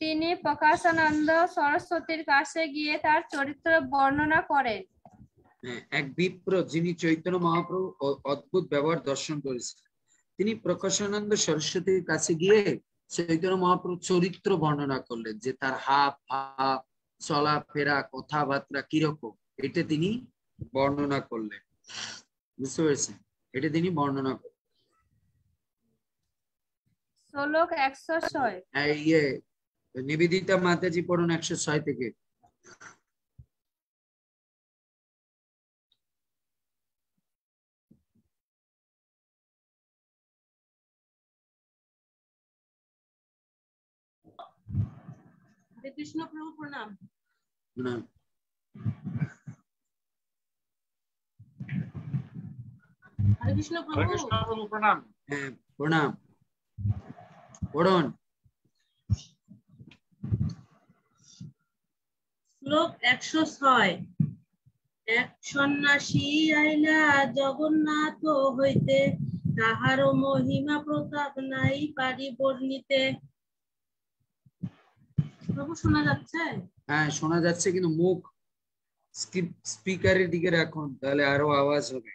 S2: তিনি প্রকাশানন্দ সরস্বতীর কাছে গিয়ে তার চরিত্র বর্ণনা করেন
S1: হ্যাঁ, এক বিপ্র যিনি চৈতন্য মহাপ্রভু অদ্ভুত ব্যবহার দর্শন করেছিলেন তিনি প্রকাশানন্দ সরস্বতীর কাছে গিয়ে চৈতন্য মহাপ্রভু চরিত্র বর্ণনা করলেন যে তার হাফ চলা চলাফেরা কথাবার্তা কিরকম এটা তিনি বর্ণনা করলেন বুঝতে পেরেছেন এটা তিনি বর্ণনা
S2: করলেন একশো ছয়
S1: হ্যাঁ, ইয়ে, নিবেদিতা মাতাজি পড়ুন একশো ছয় থেকে
S5: কৃষ্ণ প্রভু প্রণাম হরে কৃষ্ণ প্রভু
S1: প্রণাম প্রণাম পড়ুন
S5: শ্লোক একশো ছয় এক সন্ন্যাসী আইলা জগন্নাথ হইতে তাহার মহিমা প্রতাপ নাই পারি বর্ণিতে বাবু শোনা যাচ্ছে
S1: হ্যাঁ শোনা যাচ্ছে কিন্তু মুখ স্পিকারের দিকে রাখুন তাহলে আরো আওয়াজ হবে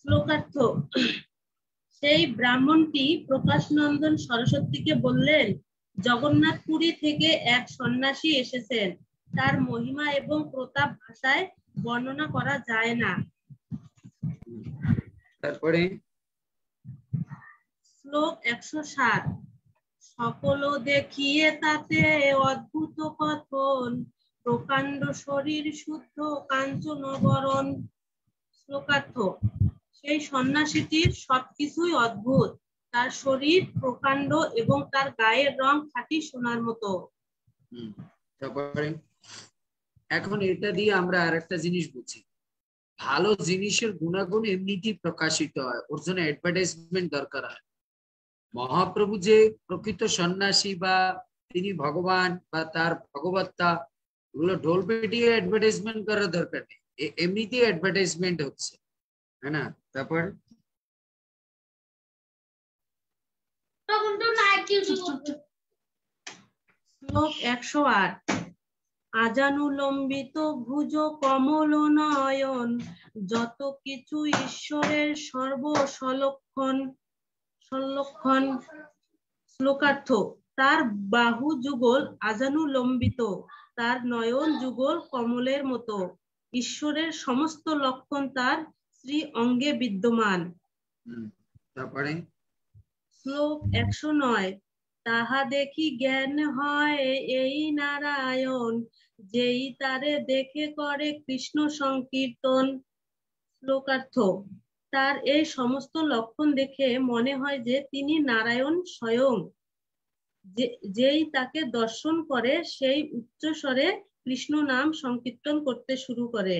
S1: শ্লোকার্থ
S5: সেই ব্রাহ্মণটি প্রকাশ নন্দন সরস্বতীকে বললেন জগন্নাথ থেকে এক সন্ন্যাসী এসেছেন তার মহিমা এবং প্রতাপ ভাষায় বর্ণনা করা যায় না তারপরে শ্লোক একশো সাত সকল দেখিয়ে তাতে অদ্ভুত কথন প্রকাণ্ড শরীর শুদ্ধ কাঞ্চনবরণ শ্লোকার্থ সেই সন্ন্যাসীটির সবকিছুই অদ্ভুত তার শরীর প্রকাণ্ড এবং তার গায়ের রং খাঁটি সোনার মতো
S1: এখন এটা দিয়ে আমরা আরেকটা জিনিস বুঝি ভালো জিনিসের গুণাগুণ এমনিতেই প্রকাশিত হয় ওর জন্য অ্যাডভার্টাইজমেন্ট দরকার হয় মহাপ্রভু যে প্রকৃত সন্ন্যাসী বা তিনি ভগবান বা তার ভগবত্তা ওগুলো ঢোল পেটিয়ে অ্যাডভার্টাইজমেন্ট করার দরকার নেই এমনিতে অ্যাডভার্টাইজমেন্ট হচ্ছে হ্যাঁ না তারপর
S3: শ্লোক
S5: একশো আট আজানুলম্বিত ভুজ কমল নয়ন যত কিছু ঈশ্বরের সর্বসলক্ষণ সংলক্ষণ শ্লোকার্থ তার বাহু যুগল লম্বিত তার নয়ন যুগল কমলের মতো ঈশ্বরের সমস্ত লক্ষণ তার শ্রী অঙ্গে বিদ্যমান তারপরে শ্লোক একশো নয় তাহা দেখি জ্ঞান হয় এই নারায়ণ যেই তারে দেখে করে কৃষ্ণ সংকীর্তন শ্লোকার্থ তার এই সমস্ত লক্ষণ দেখে মনে হয় যে তিনি নারায়ণ স্বয়ং যেই তাকে দর্শন করে সেই উচ্চস্বরে কৃষ্ণ নাম সংকীর্তন করতে শুরু করে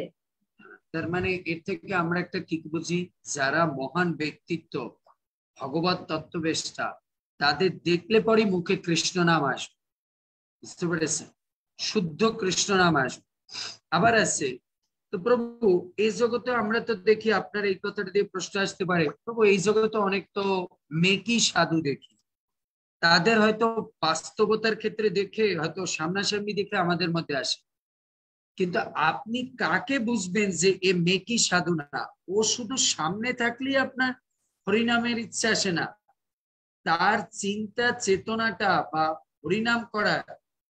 S1: তার মানে এর থেকে আমরা একটা ঠিক বুঝি যারা মহান ব্যক্তিত্ব ভগবত তত্ত্ববেষ্টা তাদের দেখলে পরে মুখে কৃষ্ণ নাম আসবে বুঝতে পেরেছেন শুদ্ধ কৃষ্ণ নাম আসবে আবার আছে তো প্রভু এই জগতে আমরা তো দেখি আপনার এই কথাটা দিয়ে প্রশ্ন আসতে পারে প্রভু এই জগতে অনেক তো মেকি সাধু দেখি তাদের হয়তো বাস্তবতার ক্ষেত্রে দেখে হয়তো সামনাসামনি দেখে আমাদের মধ্যে আসে কিন্তু আপনি কাকে বুঝবেন যে এ মেকি সাধু না ও শুধু সামনে থাকলেই আপনার হরিনামের ইচ্ছা আসে না তার চিন্তা চেতনাটা বা হরিনাম করা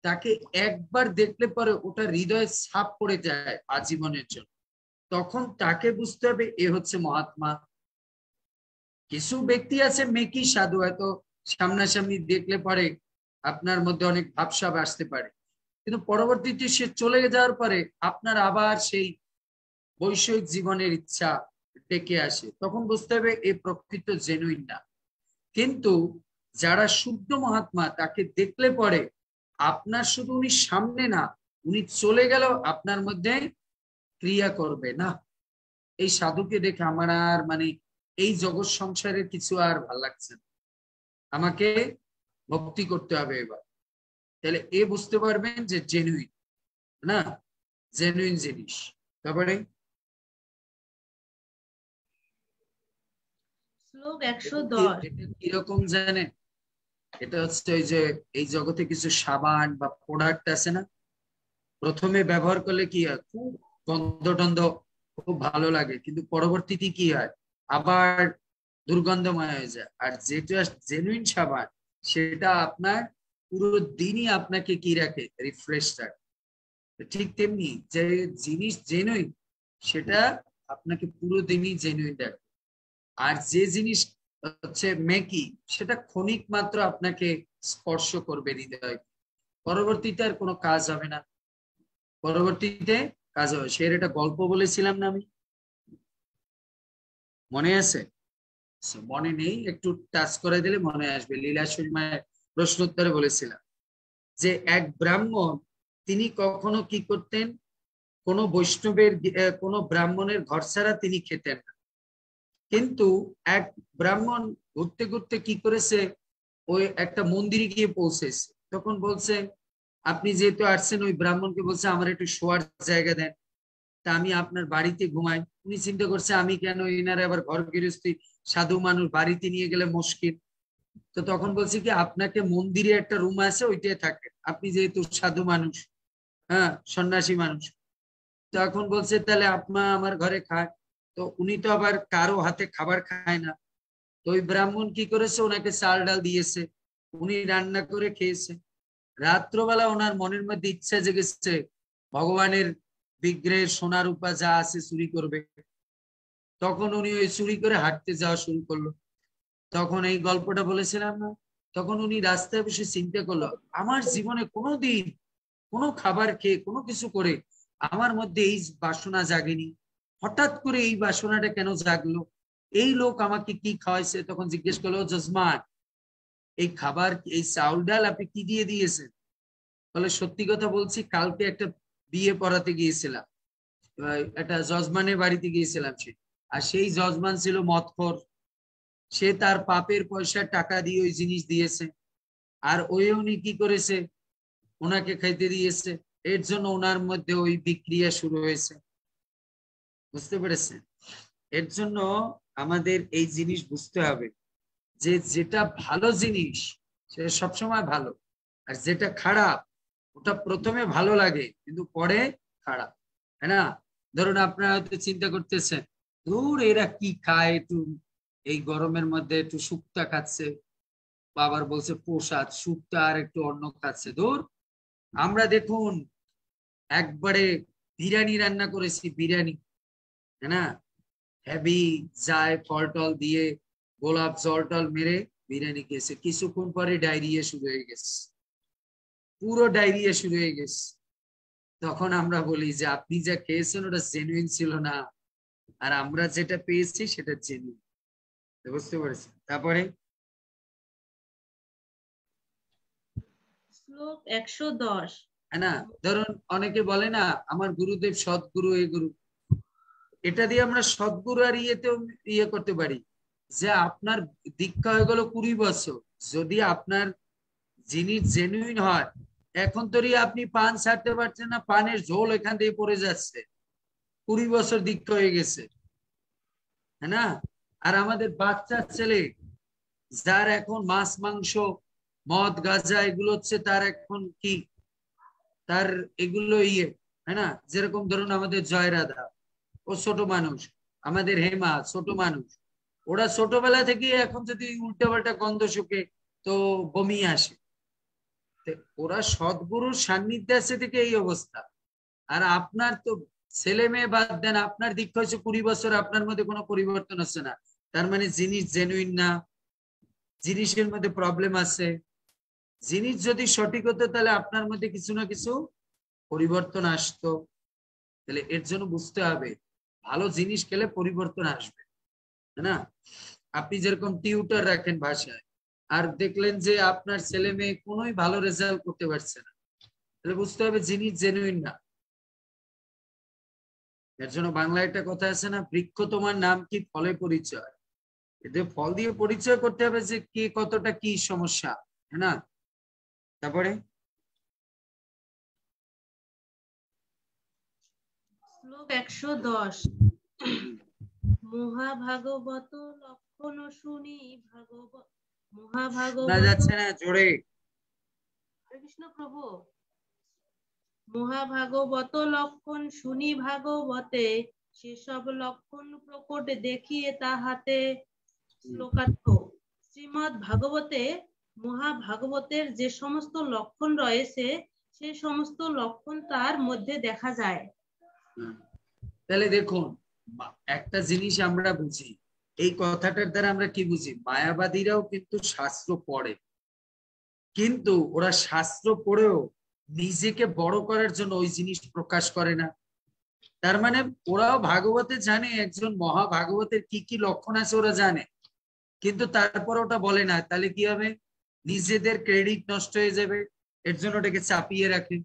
S1: তাকে একবার দেখলে পরে ওটা হৃদয়ে ছাপ পড়ে যায় আজীবনের জন্য তখন তাকে বুঝতে হবে এ হচ্ছে মহাত্মা কিছু ব্যক্তি আছে মেকি সাধু এত সামনাসামনি দেখলে পরে আপনার মধ্যে অনেক ভাবসাব আসতে পারে কিন্তু পরবর্তীতে সে চলে যাওয়ার পরে আপনার আবার সেই বৈষয়িক জীবনের ইচ্ছা ডেকে আসে তখন বুঝতে হবে এ প্রকৃত জেনুইন না কিন্তু যারা শুদ্ধ মহাত্মা তাকে দেখলে পরে আপনার শুধু উনি সামনে না উনি চলে গেল আপনার মধ্যে ক্রিয়া করবে না এই সাধুকে দেখে আমার আর মানে এই জগৎ সংসারের কিছু আর ভাল লাগছে না আমাকে ভক্তি করতে হবে এবার তাহলে এ বুঝতে পারবেন যে জেনুইন না জেনুইন জিনিস তারপরে শ্লোক একশো দশ কিরকম জানেন এটা হচ্ছে ওই যে এই জগতে কিছু সাবান বা প্রোডাক্ট আছে না প্রথমে ব্যবহার করলে কি হয় খুব গন্ধ টন্ধ খুব ভালো লাগে কিন্তু পরবর্তীতে কি হয় আবার দুর্গন্ধময় হয়ে যায় আর যেটা জেনুইন সাবান সেটা আপনার পুরো দিনই আপনাকে কি রাখে রিফ্রেশ রাখে ঠিক তেমনি যে জিনিস জেনুইন সেটা আপনাকে পুরো দিনই জেনুইন রাখে আর যে জিনিস হচ্ছে মেকি সেটা ক্ষণিক মাত্র আপনাকে স্পর্শ করবে হৃদয় পরবর্তীতে আর কোনো কাজ হবে না পরবর্তীতে কাজ হবে সে এটা গল্প বলেছিলাম না আমি মনে আছে আচ্ছা, মনে নেই একটু টাচ করে দিলে মনে আসবে লীলা সুরমায় প্রশ্ন উত্তরে বলেছিলাম যে এক ব্রাহ্মণ তিনি কখনো কি করতেন কোনো বৈষ্ণবের কোনো ব্রাহ্মণের ঘর ছাড়া তিনি খেতেন না কিন্তু এক ব্রাহ্মণ ঘুরতে ঘুরতে কি করেছে ওই একটা মন্দিরে গিয়ে পৌঁছেছে তখন বলছে আপনি যেহেতু আসছেন ওই ব্রাহ্মণকে বলছে আমার একটু শোয়ার জায়গা দেন তা আমি আপনার বাড়িতে ঘুমাই উনি চিন্তা করছে আমি কেন এনারে আবার ঘর গৃহস্থী সাধু মানুষ বাড়িতে নিয়ে গেলে মুশকিল তো তখন বলছি কি আপনাকে মন্দিরে একটা রুম আছে ওইটাই থাকে আপনি যেহেতু সাধু মানুষ হ্যাঁ সন্ন্যাসী মানুষ তখন বলছে তাহলে আপনা আমার ঘরে খায় তো উনি তো আবার কারো হাতে খাবার খায় না তো ওই ব্রাহ্মণ কি করেছে ওনাকে চাল ডাল দিয়েছে উনি রান্না করে খেয়েছে রাত্রবেলা ওনার মনের মধ্যে ইচ্ছা জেগেছে ভগবানের বিগ্রহের সোনার উপা যা আছে চুরি করবে তখন উনি ওই চুরি করে হাঁটতে যাওয়া শুরু করলো তখন এই গল্পটা বলেছিলাম না তখন উনি রাস্তায় বসে চিন্তা করলো আমার জীবনে কোনো দিন কোনো খাবার খেয়ে কোনো কিছু করে আমার মধ্যে এই বাসনা জাগেনি হঠাৎ করে এই বাসনাটা কেন জাগলো এই লোক আমাকে কি খাওয়াইছে তখন জিজ্ঞেস করলো জজমান এই খাবার এই চাউল ডাল আপনি কি দিয়ে দিয়েছেন তাহলে সত্যি কথা বলছি কালকে একটা বিয়ে পড়াতে গিয়েছিলাম একটা জজমানের বাড়িতে গিয়েছিলাম সে আর সেই জজমান ছিল মতখর সে তার পাপের পয়সা টাকা দিয়ে ওই জিনিস দিয়েছে আর ওই উনি কি করেছে ওনাকে খাইতে দিয়েছে এর জন্য ওনার মধ্যে ওই বিক্রিয়া শুরু হয়েছে বুঝতে পেরেছেন এর জন্য আমাদের এই জিনিস বুঝতে হবে যে যেটা ভালো জিনিস সেটা সবসময় ভালো আর যেটা খারাপ ওটা প্রথমে ভালো লাগে কিন্তু পরে খারাপ হ্যাঁ না ধরুন আপনারা হয়তো চিন্তা করতেছেন দূর এরা কি খায় একটু এই গরমের মধ্যে একটু শুক্তা খাচ্ছে বাবার বলছে প্রসাদ শুক্তা আর একটু অন্য খাচ্ছে দূর আমরা দেখুন একবারে বিরিয়ানি রান্না করেছি বিরিয়ানি है ना হেভি জায়ফলটল দিয়ে গোলাপ জলটল মেরে বিরিয়ানি খেয়েছে কিছুক্ষণ পরে ডায়রিয়া শুরু হয়ে গেছে পুরো ডায়রিয়া শুরু হয়ে গেছে তখন আমরা বলি যে আপনি যা খেয়েছেন ওটা জেনুইন ছিল না আর আমরা যেটা পেয়েছি সেটা জেনুইন বুঝতে পেরেছি তারপরে একশো দশ হ্যাঁ না ধরুন অনেকে বলে না আমার গুরুদেব সৎগুরু এই গুরু এটা দিয়ে আমরা সদ্গুরু আর ইয়েতেও ইয়ে করতে পারি যে আপনার দীক্ষা হয়ে গেল কুড়ি বছর যদি আপনার জিনিস জেনুইন হয় এখন তোরই আপনি পান ছাড়তে পারছেন না পানের ঝোল এখান থেকে পড়ে যাচ্ছে কুড়ি বছর দীক্ষা হয়ে গেছে হ্যাঁ না আর আমাদের বাচ্চার ছেলে যার এখন মাছ মাংস মদ গাজা এগুলো হচ্ছে তার এখন কি তার এগুলো ইয়ে হ্যাঁ না যেরকম ধরুন আমাদের জয়রাধা ও ছোট মানুষ আমাদের হেমা ছোট মানুষ ওরা ছোটবেলা থেকে এখন যদি উল্টাপাল্টা গন্ধ শুকে তো বমি আসে ওরা সদ্গুরুর সান্নিধ্যে আছে থেকে এই অবস্থা আর আপনার তো ছেলে মেয়ে বাদ দেন আপনার দীক্ষা হয়েছে কুড়ি বছর আপনার মধ্যে কোনো পরিবর্তন হচ্ছে না তার মানে জিনিস জেনুইন না জিনিসের মধ্যে প্রবলেম আছে জিনিস যদি সঠিক হতো তাহলে আপনার মধ্যে কিছু না কিছু পরিবর্তন আসতো তাহলে এর জন্য বুঝতে হবে ভালো জিনিস খেলে পরিবর্তন আসবে না আপনি যেরকম টিউটার রাখেন ভাষায় আর দেখলেন যে আপনার ছেলে মেয়ে কোনোই ভালো রেজাল্ট করতে পারছে না তাহলে বুঝতে হবে জিনিস জেনুইন না এর জন্য বাংলায় একটা কথা আছে না বৃক্ষ তোমার নাম কি ফলে পরিচয় এতে ফল দিয়ে পরিচয় করতে হবে যে কে কতটা কি সমস্যা হ্যাঁ না তারপরে
S5: একশো দশ মহাভাগবত লক্ষণ শুনি ভাগবত মহাভাগবত লক্ষণ শুনি ভাগবতে সেসব লক্ষণ প্রকট দেখিয়ে তাহাতে শ্লোকার্থ শ্রীমৎ ভাগবতে মহাভাগবতের যে সমস্ত লক্ষণ রয়েছে সে সমস্ত লক্ষণ তার মধ্যে দেখা যায়
S1: তাহলে দেখুন একটা জিনিস আমরা বুঝি এই কথাটার দ্বারা আমরা কি বুঝি মায়াবাদীরাও কিন্তু শাস্ত্র পড়ে কিন্তু ওরা শাস্ত্র পড়েও নিজেকে বড় করার জন্য ওই জিনিস প্রকাশ করে না তার মানে ওরাও ভাগবতে জানে একজন মহা ভাগবতের কি কি লক্ষণ আছে ওরা জানে কিন্তু তারপর ওটা বলে না তাহলে কি হবে নিজেদের ক্রেডিট নষ্ট হয়ে যাবে এর জন্য ওটাকে চাপিয়ে রাখে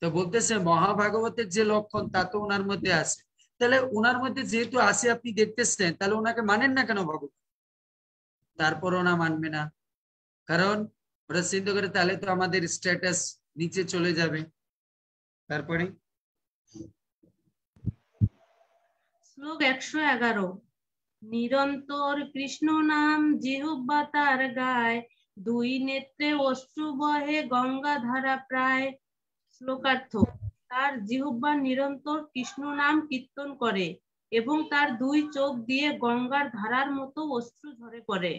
S1: তো বলতেছে মহাভাগবতের যে লক্ষণ তা তো ওনার মধ্যে আছে তাহলে ওনার মধ্যে যেহেতু আছে আপনি দেখতেছেন তাহলে ওনাকে মানেন না কেন ভগবত তারপর ওনা মানবে না কারণ ওরা চিন্তা করে তাহলে তো আমাদের স্ট্যাটাস নিচে চলে যাবে তারপরে
S5: শ্লোক একশো এগারো নিরন্তর কৃষ্ণ নাম জিহ্বা তার গায় দুই নেত্রে অশ্রু বহে গঙ্গা ধারা প্রায় শ্লোকার্থ তার জিহ্বা নিরন্তর কৃষ্ণ নাম কীর্তন করে এবং তার দুই চোখ দিয়ে গঙ্গার ধারার মতো অশ্রু ঝরে
S1: পড়ে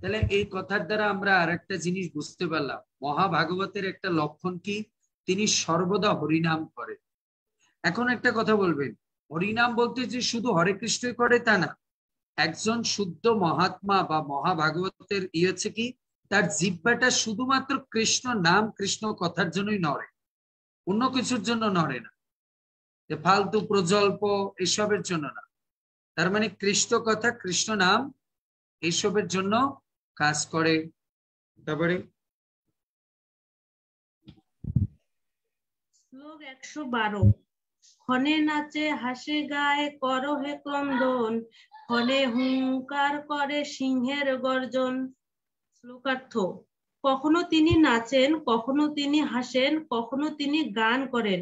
S1: তাহলে এই কথার দ্বারা আমরা আর একটা জিনিস বুঝতে পারলাম মহাভাগবতের একটা লক্ষণ কি তিনি সর্বদা হরিনাম করে এখন একটা কথা বলবেন হরিনাম বলতে যে শুধু হরে কৃষ্ণই করে তা না একজন শুদ্ধ মহাত্মা বা মহাভাগবতের ই হচ্ছে কি তার জিব্বাটা শুধুমাত্র কৃষ্ণ নাম কৃষ্ণ কথার জন্যই নড়ে অন্য কিছুর জন্য নড়ে না যে ফালতু প্রজল্প এসবের জন্য না তার মানে কৃষ্ণ কথা কৃষ্ণ নাম এইসবের জন্য কাজ করে তারপরে
S5: একশো বারো ক্ষণে নাচে হাসে গায়ে কর হে ক্রন্দন ক্ষণে হুঙ্কার করে সিংহের গর্জন শ্লোকার্থ কখনো তিনি নাচেন কখনো তিনি হাসেন কখনো তিনি গান করেন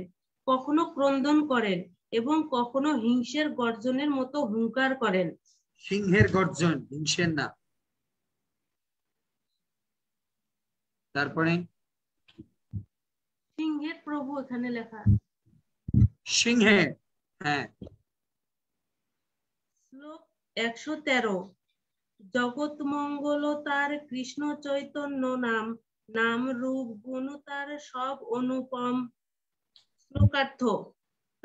S5: কখনো ক্রন্দন করেন এবং কখনো হিংসের গর্জনের মতো হুঙ্কার করেন
S1: সিংহের গর্জন হিংসের না তারপরে
S5: সিংহের প্রভু এখানে লেখা
S1: সিংহের
S3: হ্যাঁ
S5: শ্লোক একশো তেরো জগৎ মঙ্গল তার কৃষ্ণ চৈতন্য নাম নাম রূপ গুণ তার সব অনুপম শ্লোকার্থ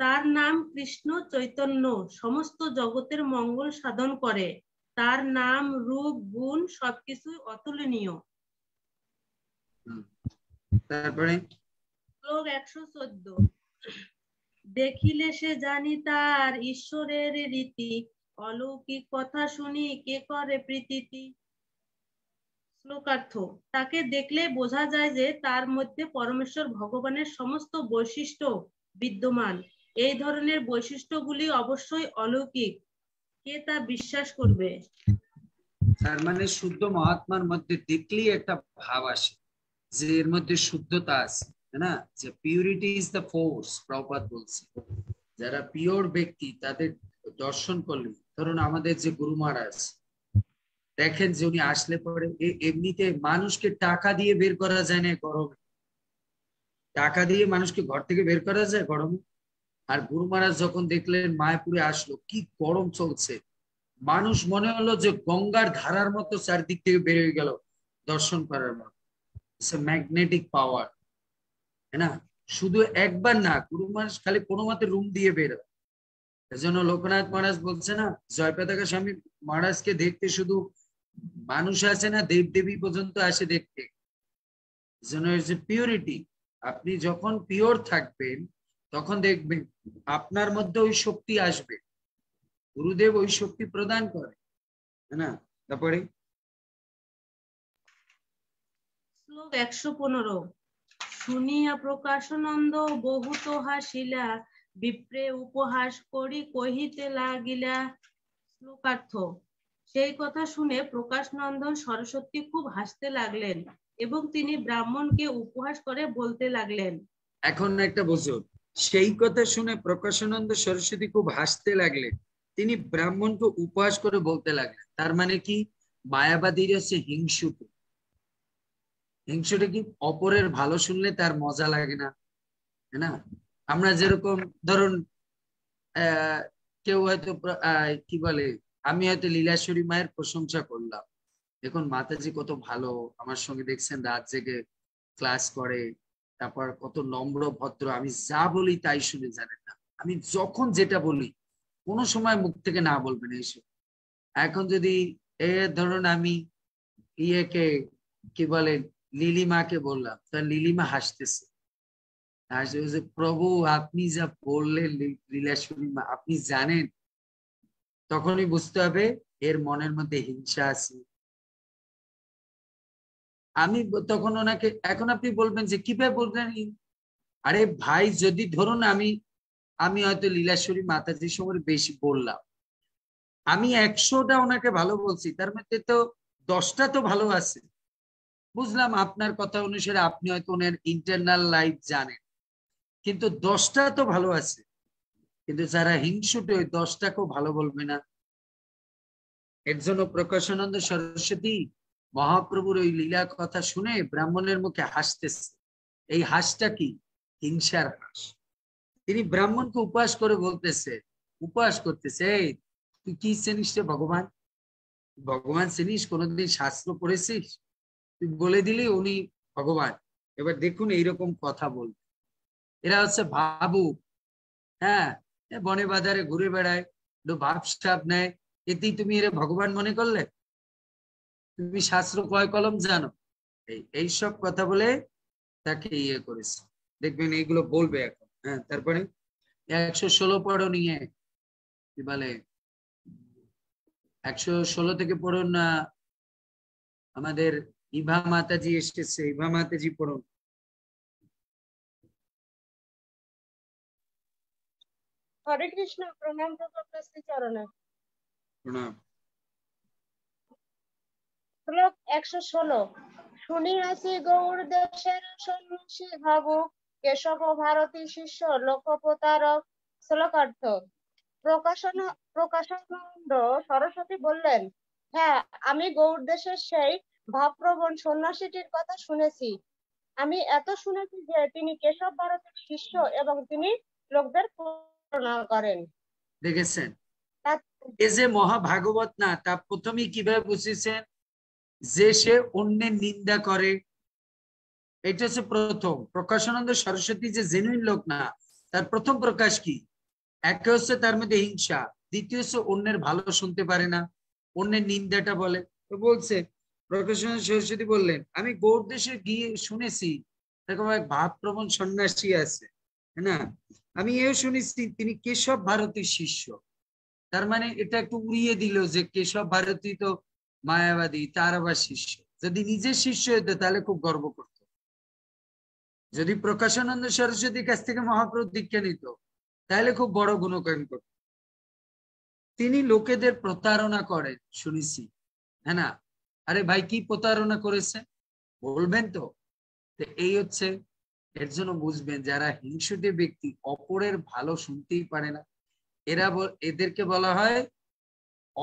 S5: তার নাম কৃষ্ণ চৈতন্য সমস্ত জগতের মঙ্গল সাধন করে তার নাম রূপ গুণ সবকিছু অতুলনীয় তারপরে শ্লোক একশো চোদ্দ দেখিলে সে জানি তার ঈশ্বরের রীতি অলৌকিক কথা শুনি কে করে প্রীতি শ্লোকার্থ তাকে দেখলে বোঝা যায় যে তার মধ্যে পরমেশ্বর ভগবানের সমস্ত বৈশিষ্ট্য বিদ্যমান এই ধরনের বৈশিষ্ট্যগুলি অবশ্যই অলৌকিক কে তা বিশ্বাস করবে
S1: তার মানে শুদ্ধ মহাত্মার মধ্যে দেখলেই একটা ভাব আসে যে এর মধ্যে শুদ্ধতা আছে না যে পিউরিটি ইজ দ্য ফোর্স প্রপাত বলছে যারা পিওর ব্যক্তি তাদের দর্শন করলে ধরুন আমাদের যে গুরু মহারাজ দেখেন যে উনি আসলে পরে এমনিতে মানুষকে টাকা দিয়ে বের করা যায় না গরমে টাকা দিয়ে মানুষকে ঘর থেকে বের করা যায় গরমে আর গুরু মহারাজ যখন দেখলেন মায়াপুরে আসলো কি গরম চলছে মানুষ মনে হলো যে গঙ্গার ধারার মতো চারদিক থেকে বেরিয়ে গেল দর্শন করার মতো ম্যাগনেটিক পাওয়ার না শুধু একবার না গুরু মহারাজ খালি কোনো মতে রুম দিয়ে বেরোয় এজন্য লোকনাথ মহারাজ বলছে না জয়পতাকা স্বামী মহারাজকে দেখতে শুধু মানুষ আসে না দেব দেবী পর্যন্ত আসে দেখতে পিওরিটি পিউরিটি আপনি যখন পিওর থাকবেন তখন দেখবেন আপনার মধ্যে ওই শক্তি আসবে গুরুদেব ওই শক্তি প্রদান করে না তারপরে শ্লোক একশো পনেরো
S5: শুনিয়া প্রকাশনন্দ বহুত হাসিলা বিপ্রে উপহাস করি কহিতে লাগিলা শ্লোকার্থ সেই কথা শুনে প্রকাশ নন্দন সরস্বতী খুব হাসতে লাগলেন এবং তিনি ব্রাহ্মণকে উপহাস করে বলতে লাগলেন
S1: এখন একটা বুঝুন সেই কথা শুনে প্রকাশানন্দ সরস্বতী খুব হাসতে লাগলেন তিনি ব্রাহ্মণকে উপহাস করে বলতে লাগলেন তার মানে কি মায়াবাদীরা সে হিংসুক হিংসুটা কি অপরের ভালো শুনলে তার মজা লাগে না না আমরা যেরকম ধরুন কেউ হয়তো কি বলে আমি হয়তো লীলাশ্বরী মায়ের প্রশংসা করলাম দেখুন মাতাজি কত ভালো আমার সঙ্গে দেখছেন রাত জেগে ক্লাস করে তারপর কত নম্র ভদ্র আমি যা বলি তাই শুনে জানেন না আমি যখন যেটা বলি কোনো সময় মুখ থেকে না বলবেন এসে এখন যদি এ ধরুন আমি ইয়েকে কি বলে লিলিমাকে বললাম তা লিলিমা হাসতেছে তার প্রভু আপনি যা বললেন লীলাশুনি আপনি জানেন তখনই বুঝতে হবে এর মনের মধ্যে হিংসা আছে আমি তখন ওনাকে এখন আপনি বলবেন যে কিভাবে বলবেন আরে ভাই যদি ধরুন আমি আমি হয়তো লীলাশ্বরী মাতাজির সময় বেশি বললাম আমি একশোটা ওনাকে ভালো বলছি তার মধ্যে তো দশটা তো ভালো আছে বুঝলাম আপনার কথা অনুসারে আপনি হয়তো ওনার ইন্টারনাল লাইফ জানেন কিন্তু দশটা তো ভালো আছে কিন্তু যারা হিংসুটে ওই দশটাকেও ভালো বলবে না এর জন্য প্রকাশানন্দ সরস্বতী মহাপ্রভুর ওই লীলা কথা শুনে ব্রাহ্মণের মুখে হাসতেছে এই হাসটা কি হিংসার হাস তিনি ব্রাহ্মণকে উপাস করে বলতেছে উপাস করতেছে এই তুই কি চিনিস রে ভগবান ভগবান চিনিস কোনোদিন শাস্ত্র পড়েছিস তুই বলে দিলি উনি ভগবান এবার দেখুন এইরকম কথা বল এরা হচ্ছে ভাবু হ্যাঁ বনে বাজারে ঘুরে বেড়ায় একটু ভাবসাপ নেয় এতেই তুমি এরা ভগবান মনে করলে তুমি শাস্ত্র কয় কলম জানো এই সব কথা বলে তাকে ইয়ে করেছে দেখবেন এইগুলো বলবে এখন হ্যাঁ তারপরে একশো ষোলো পড়ো নিয়ে কি বলে একশো ষোলো থেকে পড়ুন আমাদের ইভা মাতাজি এসেছে ইভা মাতাজি পড়ুন
S4: হরে কৃষ্ণ প্রণাম চরণে প্রণাম শ্লোক একশো ষোলো শুনিয়াছি গৌর দেশের সন্ন্যাসী ভাবু কেশব ভারতী শিষ্য লোক শ্লোকার্থ প্রকাশন প্রকাশানন্দ সরস্বতী বললেন হ্যাঁ আমি গৌর দেশের সেই ভাবপ্রবণ সন্ন্যাসীটির কথা শুনেছি আমি এত শুনেছি যে তিনি কেশব ভারতীর শিষ্য এবং তিনি লোকদের বর্ণনা করেন
S1: দেখেছেন এই যে মহাভাগবত না তা প্রথমে কিভাবে বুঝেছেন যে সে অন্যের নিন্দা করে এটা হচ্ছে প্রথম প্রকাশানন্দ সরস্বতী যে জেনুইন লোক না তার প্রথম প্রকাশ কি একে হচ্ছে তার মধ্যে হিংসা দ্বিতীয় হচ্ছে অন্যের ভালো শুনতে পারে না অন্যের নিন্দাটা বলে তো বলছে প্রকাশানন্দ সরস্বতী বললেন আমি গৌর দেশে গিয়ে শুনেছি ভাবপ্রবণ সন্ন্যাসী আছে না আমি এও শুনেছি তিনি কেশব ভারতীর শিষ্য তার মানে এটা একটু উড়িয়ে দিল যে কেশব ভারতী তো মায়াবাদী তার আবার শিষ্য যদি নিজের শিষ্য হইতো তাহলে খুব গর্ব করত যদি প্রকাশানন্দ সরস্বতীর কাছ থেকে মহাপ্রভু দীক্ষা নিত তাহলে খুব বড় গুণকয়ন করত তিনি লোকেদের প্রতারণা করেন শুনেছি হ্যাঁ না আরে ভাই কি প্রতারণা করেছে বলবেন তো এই হচ্ছে এর জন্য বুঝবেন যারা হিংসুটি ব্যক্তি অপরের ভালো শুনতেই পারে না এরা এদেরকে বলা হয়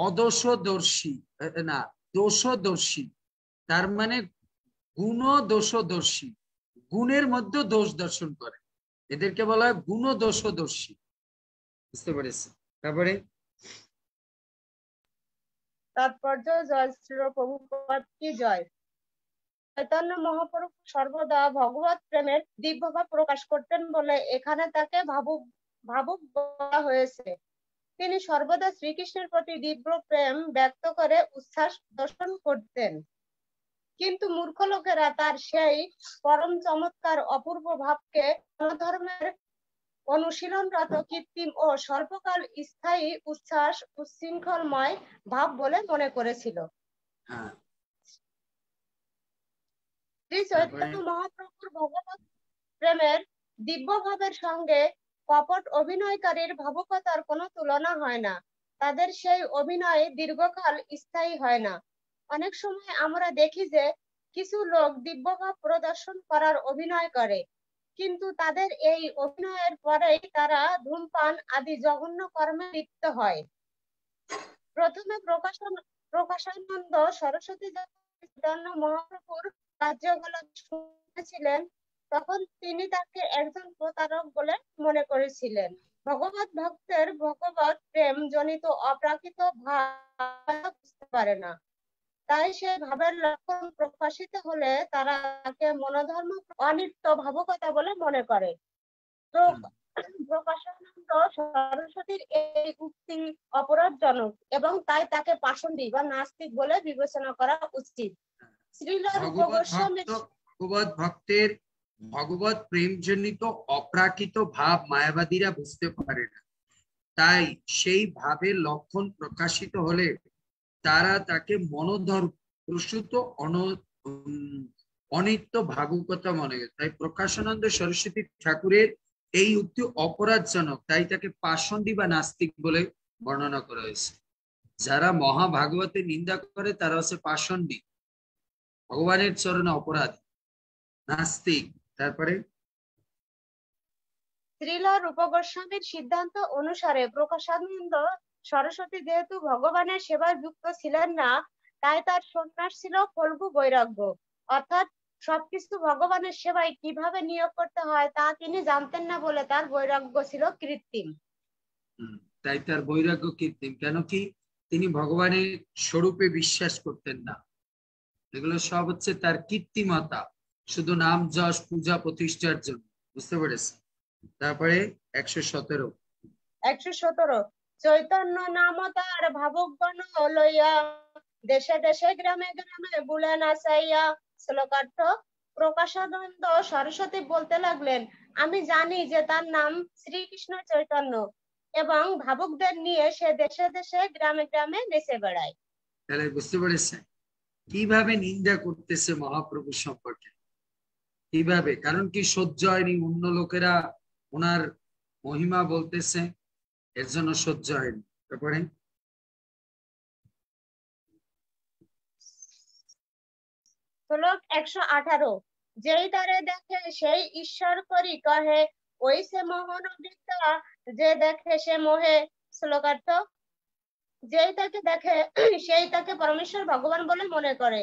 S1: অদোষদর্শী না দোষদর্শী তার মানে গুণ দোষদর্শী গুণের মধ্যে দোষ দর্শন করে এদেরকে বলা হয় গুণ দোষদর্শী বুঝতে পেরেছি তারপরে
S4: তাৎপর্য জয় শ্রী প্রভুপাত কি জয় চৈতন্য মহাপ্রভু সর্বদা ভগবত প্রেমের দিব্যভাব প্রকাশ করতেন বলে এখানে তাকে ভাবুক ভাবুক বলা হয়েছে তিনি সর্বদা শ্রীকৃষ্ণের প্রতি দিব্য প্রেম ব্যক্ত করে উচ্ছ্বাস দর্শন করতেন কিন্তু মূর্খ লোকেরা তার সেই পরম চমৎকার অপূর্ব ভাবকে ধর্মের অনুশীলনরত কৃত্রিম ও সর্বকাল স্থায়ী উচ্ছ্বাস উচ্ছৃঙ্খলময় ভাব বলে মনে করেছিল হ্যাঁ। শ্রী চৈতন্য মহাপ্রভুর ভগবত প্রেমের দিব্য ভাবের সঙ্গে কপট অভিনয়কারীর ভাবুকতার কোনো তুলনা হয় না তাদের সেই অভিনয় দীর্ঘকাল স্থায়ী হয় না অনেক সময় আমরা দেখি যে কিছু লোক দিব্যভাব প্রদর্শন করার অভিনয় করে কিন্তু তাদের এই অভিনয়ের পরেই তারা ধূমপান আদি জঘন্য কর্মে লিপ্ত হয় প্রথমে প্রকাশন প্রকাশানন্দ সরস্বতী মহাপ্রভুর রাজ্যগুলো শুনেছিলেন তখন তিনি তাকে একজন প্রতারক বলে মনে করেছিলেন ভগবত ভক্তের ভগবত প্রেম জনিত অপ্রাকৃত ভাব বুঝতে পারে না তাই সে ভাবের লক্ষণ প্রকাশিত হলে তারা তাকে মনোধর্ম অনিত্য ভাবকতা বলে মনে করে তো প্রকাশানন্দ সরস্বতীর এই উক্তি অপরাধজনক এবং তাই তাকে পাষণ্ডী বা নাস্তিক বলে বিবেচনা
S1: করা উচিত ভগবত ভক্তের ভগবত প্রেমজনিত অপ্রাকৃত ভাব মায়াবাদীরা বুঝতে পারে না তাই সেই ভাবের লক্ষণ প্রকাশিত হলে তারা তাকে মনোধর প্রসূত অনিত্য ভাগবতা মনে তাই প্রকাশানন্দ সরস্বতী ঠাকুরের এই উক্তি অপরাধজনক তাই তাকে পাষণ্ডী বা নাস্তিক বলে বর্ণনা করা হয়েছে যারা মহাভাগবতের নিন্দা করে তারা হচ্ছে পাষণ্ডী ভগবানের চরণে অপরাধী নাস্তিক তারপরে
S4: শ্রীল রূপ গোস্বামীর সিদ্ধান্ত অনুসারে প্রকাশানন্দ সরস্বতী যেহেতু ভগবানের সেবায় যুক্ত ছিলেন না তাই তার সন্ন্যাস ছিল ফলগু বৈরাগ্য অর্থাৎ সবকিছু ভগবানের সেবায় কিভাবে নিয়োগ করতে হয় তা তিনি জানতেন না বলে তার বৈরাগ্য ছিল কৃত্রিম
S1: তাই তার বৈরাগ্য কৃত্রিম কেন কি তিনি ভগবানের স্বরূপে বিশ্বাস করতেন না এগুলো সব হচ্ছে তার কৃত্রিমতা শুধু নাম যশ পূজা প্রতিষ্ঠার জন্য বুঝতে পেরেছি তারপরে একশো সতেরো একশো
S4: সতেরো চৈতন্য নাম তার ভাবক গণ লইয়া দেশে দেশে গ্রামে গ্রামে বুলেন আসাইয়া শ্লোকার্থ প্রকাশানন্দ সরস্বতী বলতে লাগলেন আমি জানি যে তার নাম শ্রীকৃষ্ণ চৈতন্য এবং ভাবুকদের নিয়ে সে দেশে দেশে গ্রামে গ্রামে নেচে বেড়ায়
S1: তাহলে বুঝতে পেরেছেন কিভাবে নিন্দা করতেছে মহাপ্রভু সম্পর্কে কিভাবে কারণ কি সহ্য হয়নি অন্য লোকেরা ওনার মহিমা বলতেছে এর জন্য সহ্য হয়নি তারপরে
S4: শ্লোক একশো আঠারো যেই দ্বারে দেখে সেই ঈশ্বর করি কহে ওই সে মোহন যে দেখে সে মোহে শ্লোকার্থ যেই তাকে দেখে সেই তাকে পরমেশ্বর ভগবান বলে মনে করে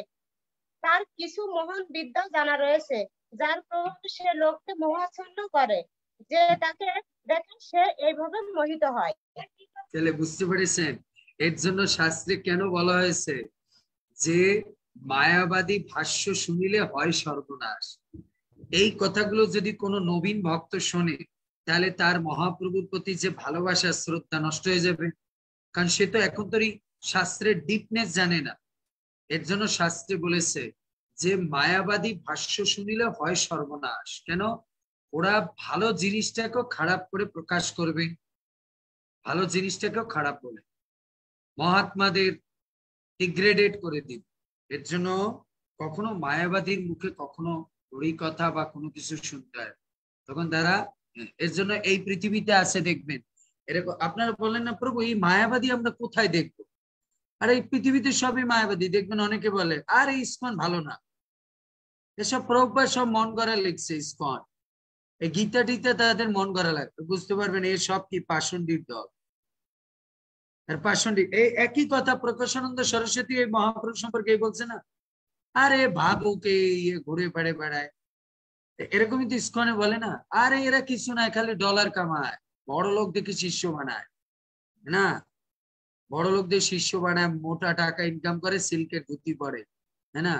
S4: তার কিছু মহান বিদ্যা জানা রয়েছে যার প্রভাব সে লোককে মহাচ্ছন্ন করে যে তাকে দেখে সে এইভাবে মোহিত হয়
S1: তাহলে বুঝতে পেরেছেন এর জন্য শাস্ত্রে কেন বলা হয়েছে যে মায়াবাদী ভাষ্য শুনিলে হয় সর্বনাশ এই কথাগুলো যদি কোনো নবীন ভক্ত শোনে তাহলে তার মহাপ্রভুর প্রতি যে ভালোবাসা শ্রদ্ধা নষ্ট হয়ে যাবে কারণ সে তো এখন তোর শাস্ত্রের ডিপনেস জানে না এর জন্য শাস্ত্রে বলেছে যে মায়াবাদী ভাষ্য শুনিলে হয় সর্বনাশ কেন ওরা ভালো জিনিসটাকেও খারাপ করে প্রকাশ করবে ভালো জিনিসটাকেও খারাপ বলে মহাত্মাদের ডিগ্রেডেড করে দিন এর জন্য কখনো মায়াবাদীর মুখে কখনো ওই কথা বা কোনো কিছু শুনতে হয় তখন তারা এর জন্য এই পৃথিবীতে আছে দেখবেন এরকম আপনারা বলেন না প্রভু এই মায়াবাদী আমরা কোথায় দেখবো আর এই পৃথিবীতে সবই মায়াবাদী দেখবেন অনেকে বলে আর এই ইস্কন ভালো না এসব প্রভুপার সব মন গড়া লিখছে ইস্কন এই গীতা টিতা তাদের মন করা লাগবে বুঝতে পারবেন এই সব কি পাষণ্ডীর দল আর পাষণ্ডীর এই একই কথা প্রকাশানন্দ সরস্বতী এই মহাপ্রভু সম্পর্কে বলছে না আরে ভাবুকে ইয়ে ঘুরে বেড়ে বেড়ায় এরকমই তো ইস্কনে বলে না আরে এরা কিছু না খালি ডলার কামায় বড় দেখে শিষ্য বানায় না বড় লোকদের শিষ্য বানায় মোটা টাকা ইনকাম করে সিল্কের ধুতি পরে না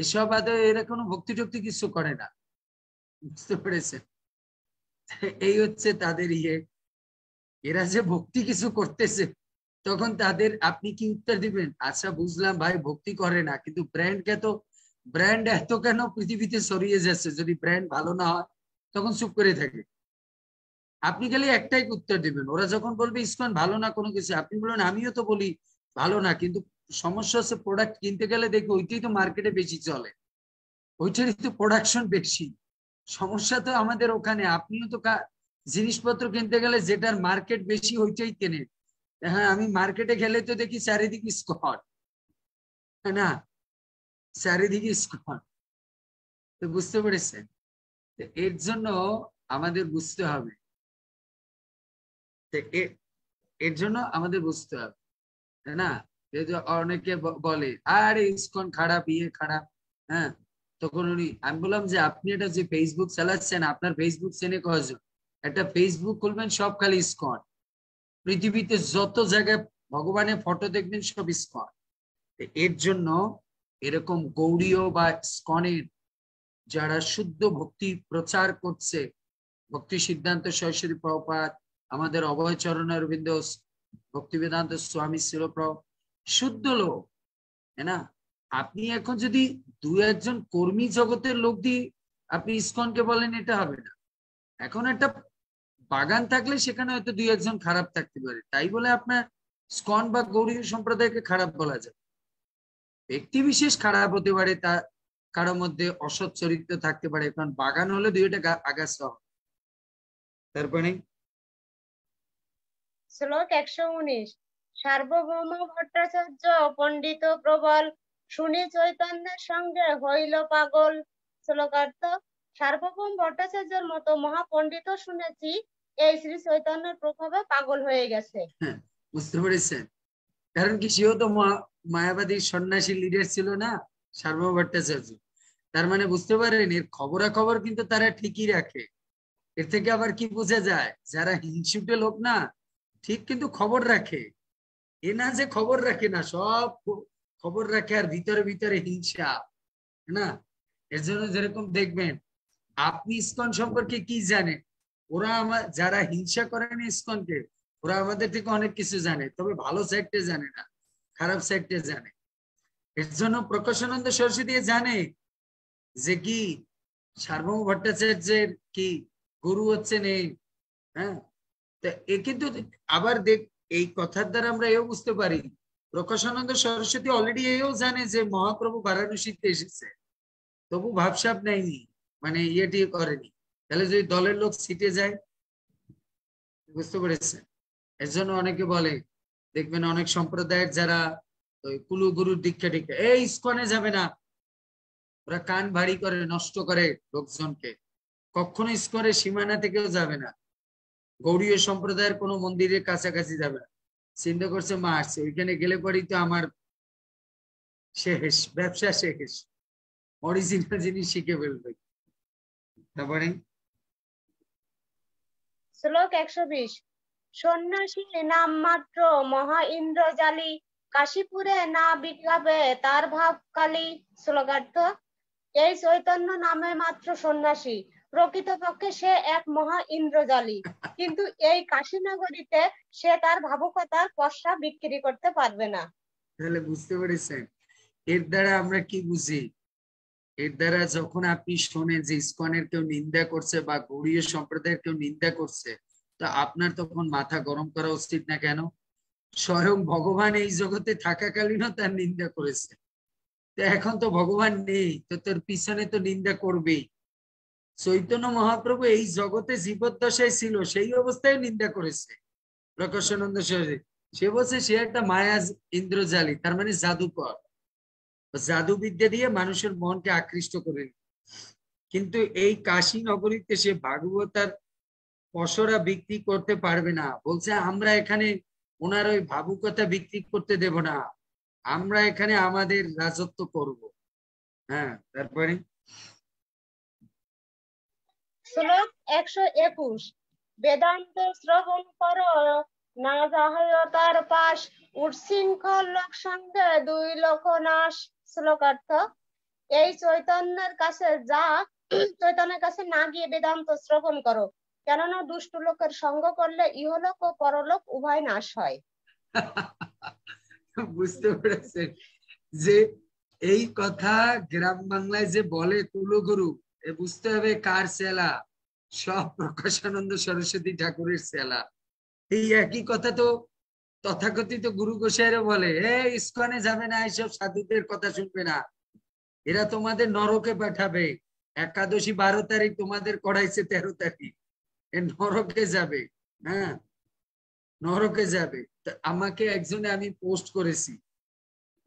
S1: এসব আদে এরা কোনো ভক্তি টক্তি কিছু করে না বুঝতে পেরেছেন এই হচ্ছে তাদের ইয়ে এরা যে ভক্তি কিছু করতেছে তখন তাদের আপনি কি উত্তর দিবেন আচ্ছা বুঝলাম ভাই ভক্তি করে না কিন্তু ব্র্যান্ড কে তো ব্র্যান্ড এত কেন পৃথিবীতে সরিয়ে যাচ্ছে যদি ব্র্যান্ড ভালো না হয় তখন চুপ করে থাকে আপনি খালি একটাই উত্তর দেবেন ওরা যখন বলবে ইসকন ভালো না কোনো কিছু আপনি বলবেন আমিও তো বলি ভালো না কিন্তু সমস্যা হচ্ছে প্রোডাক্ট কিনতে গেলে দেখি ওইটাই তো মার্কেটে বেশি চলে ওইটারই তো প্রোডাকশন বেশি সমস্যা তো আমাদের ওখানে আপনিও তো জিনিসপত্র কিনতে গেলে যেটার মার্কেট বেশি ওইটাই কেনেন হ্যাঁ আমি মার্কেটে গেলে তো দেখি চারিদিক স্কট না চারিদিকে স্কট তো বুঝতে পেরেছেন এর জন্য আমাদের বুঝতে হবে এর জন্য আমাদের বুঝতে হবে তাই না অনেকে বলে আরে ইসকন খারাপ ইয়ে খারাপ হ্যাঁ তখন উনি আমি বললাম যে আপনি এটা যে ফেসবুক চালাচ্ছেন আপনার ফেসবুক চেনে কজন একটা ফেসবুক খুলবেন সব খালি ইসকন পৃথিবীতে যত জায়গায় ভগবানের ফটো দেখবেন সব ইসকন এর জন্য এরকম গৌরীয় বা স্কনের যারা শুদ্ধ ভক্তি প্রচার করছে ভক্তি সিদ্ধান্ত সরস্বতী প্রপাত আমাদের অভয় চরণের বিন্দু স্বামী শিলপ্রভ শুদ্ধ লোক না আপনি এখন যদি দু একজন কর্মী জগতের লোক দিয়ে আপনি ইসকনকে বলেন এটা হবে না এখন একটা বাগান থাকলে সেখানে হয়তো দুই একজন খারাপ থাকতে পারে তাই বলে আপনার স্কন বা গৌরী সম্প্রদায়কে খারাপ বলা যায় ব্যক্তি বিশেষ খারাপ হতে পারে তা কারো মধ্যে অসৎ চরিত্র থাকতে পারে কারণ বাগান হলে দুইটা আগাছা তারপরে
S4: শ্লোক একশো উনিশ সার্বভৌম ভট্টাচার্য পণ্ডিত প্রবল শুনি চৈতন্যের সঙ্গে হইল পাগল শ্লোকার্থ সার্বভৌম ভট্টাচার্যের মতো মহাপণ্ডিত শুনেছি এই শ্রী চৈতন্যের প্রভাবে পাগল হয়ে গেছে
S1: হ্যাঁ, বুঝতে পেরেছেন কারণ কি সেও তো মায়াবাদী সন্ন্যাসী লিডার ছিল না সার্বভৌম ভট্টাচার্য তার মানে বুঝতে পারেন এর খবরা খবর কিন্তু তারা ঠিকই রাখে এর থেকে আবার কি বোঝা যায় যারা হিংসুটে লোক না ঠিক কিন্তু খবর রাখে এ না যে খবর রাখে না সব খবর রাখে আর ভিতরে ভিতরে হিংসা না এর জন্য যেরকম দেখবেন আপনি ইস্কন সম্পর্কে কি জানে ওরা আমার যারা হিংসা করেন ইস্কনকে ওরা আমাদের থেকে অনেক কিছু জানে তবে ভালো সাইডটা জানে না খারাপ সাইডটা জানে এর জন্য প্রকাশানন্দ সরস্বতী জানে যে কি সার্বভৌম ভট্টাচার্যের কি গুরু হচ্ছেন এই হ্যাঁ কিন্তু আবার দেখ এই কথার দ্বারা আমরা এও বুঝতে পারি প্রকাশানন্দ সরস্বতী অলরেডি এও জানে যে মহাপ্রভু বারাণসীতে এসেছে তবু ভাবসাব নেয়নি মানে ইয়েটি করেনি তাহলে যদি দলের লোক সিটে যায় বুঝতে পেরেছে এর জন্য অনেকে বলে দেখবেন অনেক সম্প্রদায়ের যারা ওই কুলু গুরুর দীক্ষা টিক্ষা এই ইস্কনে যাবে না ওরা কান ভারী করে নষ্ট করে লোকজনকে কখনো ইস্কনের সীমানা থেকেও যাবে না গৌরীয় সম্প্রদায়ের কোনো মন্দিরের কাছাকাছি যাবে না চিন্তা করছে মা আসছে ওইখানে গেলে পরেই তো আমার শেষ ব্যবসা শেষ অরিজিনাল জিনিস শিখে ফেলবে তারপরে
S4: শ্লোক একশো বিশ সন্ন্যাসী নাম মাত্র মহা ইন্দ্রজালী কাশীপুরে না বিজ্ঞাপে তার ভাবকালী শ্লোকার্থ এই চৈতন্য নামে মাত্র সন্ন্যাসী প্রকৃতপক্ষে সে এক মহা ইন্দ্রজালী কিন্তু এই কাশীনগরীতে সে তার ভাবুকতার পশা বিক্রি করতে পারবে না
S1: তাহলে বুঝতে পেরেছেন এর দ্বারা আমরা কি বুঝি এর দ্বারা যখন আপনি শোনেন যে ইসকনের কেউ নিন্দা করছে বা গৌরীয় সম্প্রদায়ের কেউ নিন্দা করছে তা আপনার তখন মাথা গরম করা উচিত না কেন স্বয়ং ভগবান এই জগতে থাকাকালীনও তার নিন্দা করেছে তো এখন তো ভগবান নেই তো তোর পিছনে তো নিন্দা করবেই চৈতন্য মহাপ্রভু এই জগতে জীবদ্দশায় ছিল সেই অবস্থায় নিন্দা করেছে প্রকাশানন্দ সহজে সে বলছে সে একটা মায়া ইন্দ্রজালি তার মানে জাদুকর জাদুবিদ্যা দিয়ে মানুষের মনকে আকৃষ্ট করে কিন্তু এই কাশী নগরীতে সে ভাগবতার পশরা বিক্রি করতে পারবে না বলছে আমরা এখানে ওনার ওই ভাবুকতা বিক্রি করতে দেব না আমরা এখানে আমাদের রাজত্ব করব হ্যাঁ তারপরে
S4: শ্লোক একশো একুশ বেদান্ত শ্রবণ কর না যাহতার পাশ উৎশৃঙ্খল লোক সঙ্গে দুই লোক নাশ শ্লোকার্থ এই চৈতন্যের কাছে যা চৈতন্যের কাছে না গিয়ে বেদান্ত শ্রবণ করো কেননা দুষ্ট লোকের সঙ্গ করলে ইহলোক ও পরলোক উভয়
S1: নাশ হয় বুঝতে পেরেছেন যে এই কথা গ্রাম বাংলায় যে বলে কুলগুরু বুঝতে হবে কার সেলা সব প্রকাশানন্দ সরস্বতী ঠাকুরের সেলা এই একই কথা তো তথাকথিত গুরু গোসাইরা বলে এ ইস্কনে যাবে না এইসব সাধুদের কথা শুনবে না এরা তোমাদের নরকে পাঠাবে একাদশী বারো তারিখ তোমাদের করাইছে তেরো তারিখ এ নরকে যাবে হ্যাঁ নরকে যাবে আমাকে একজনে আমি পোস্ট করেছি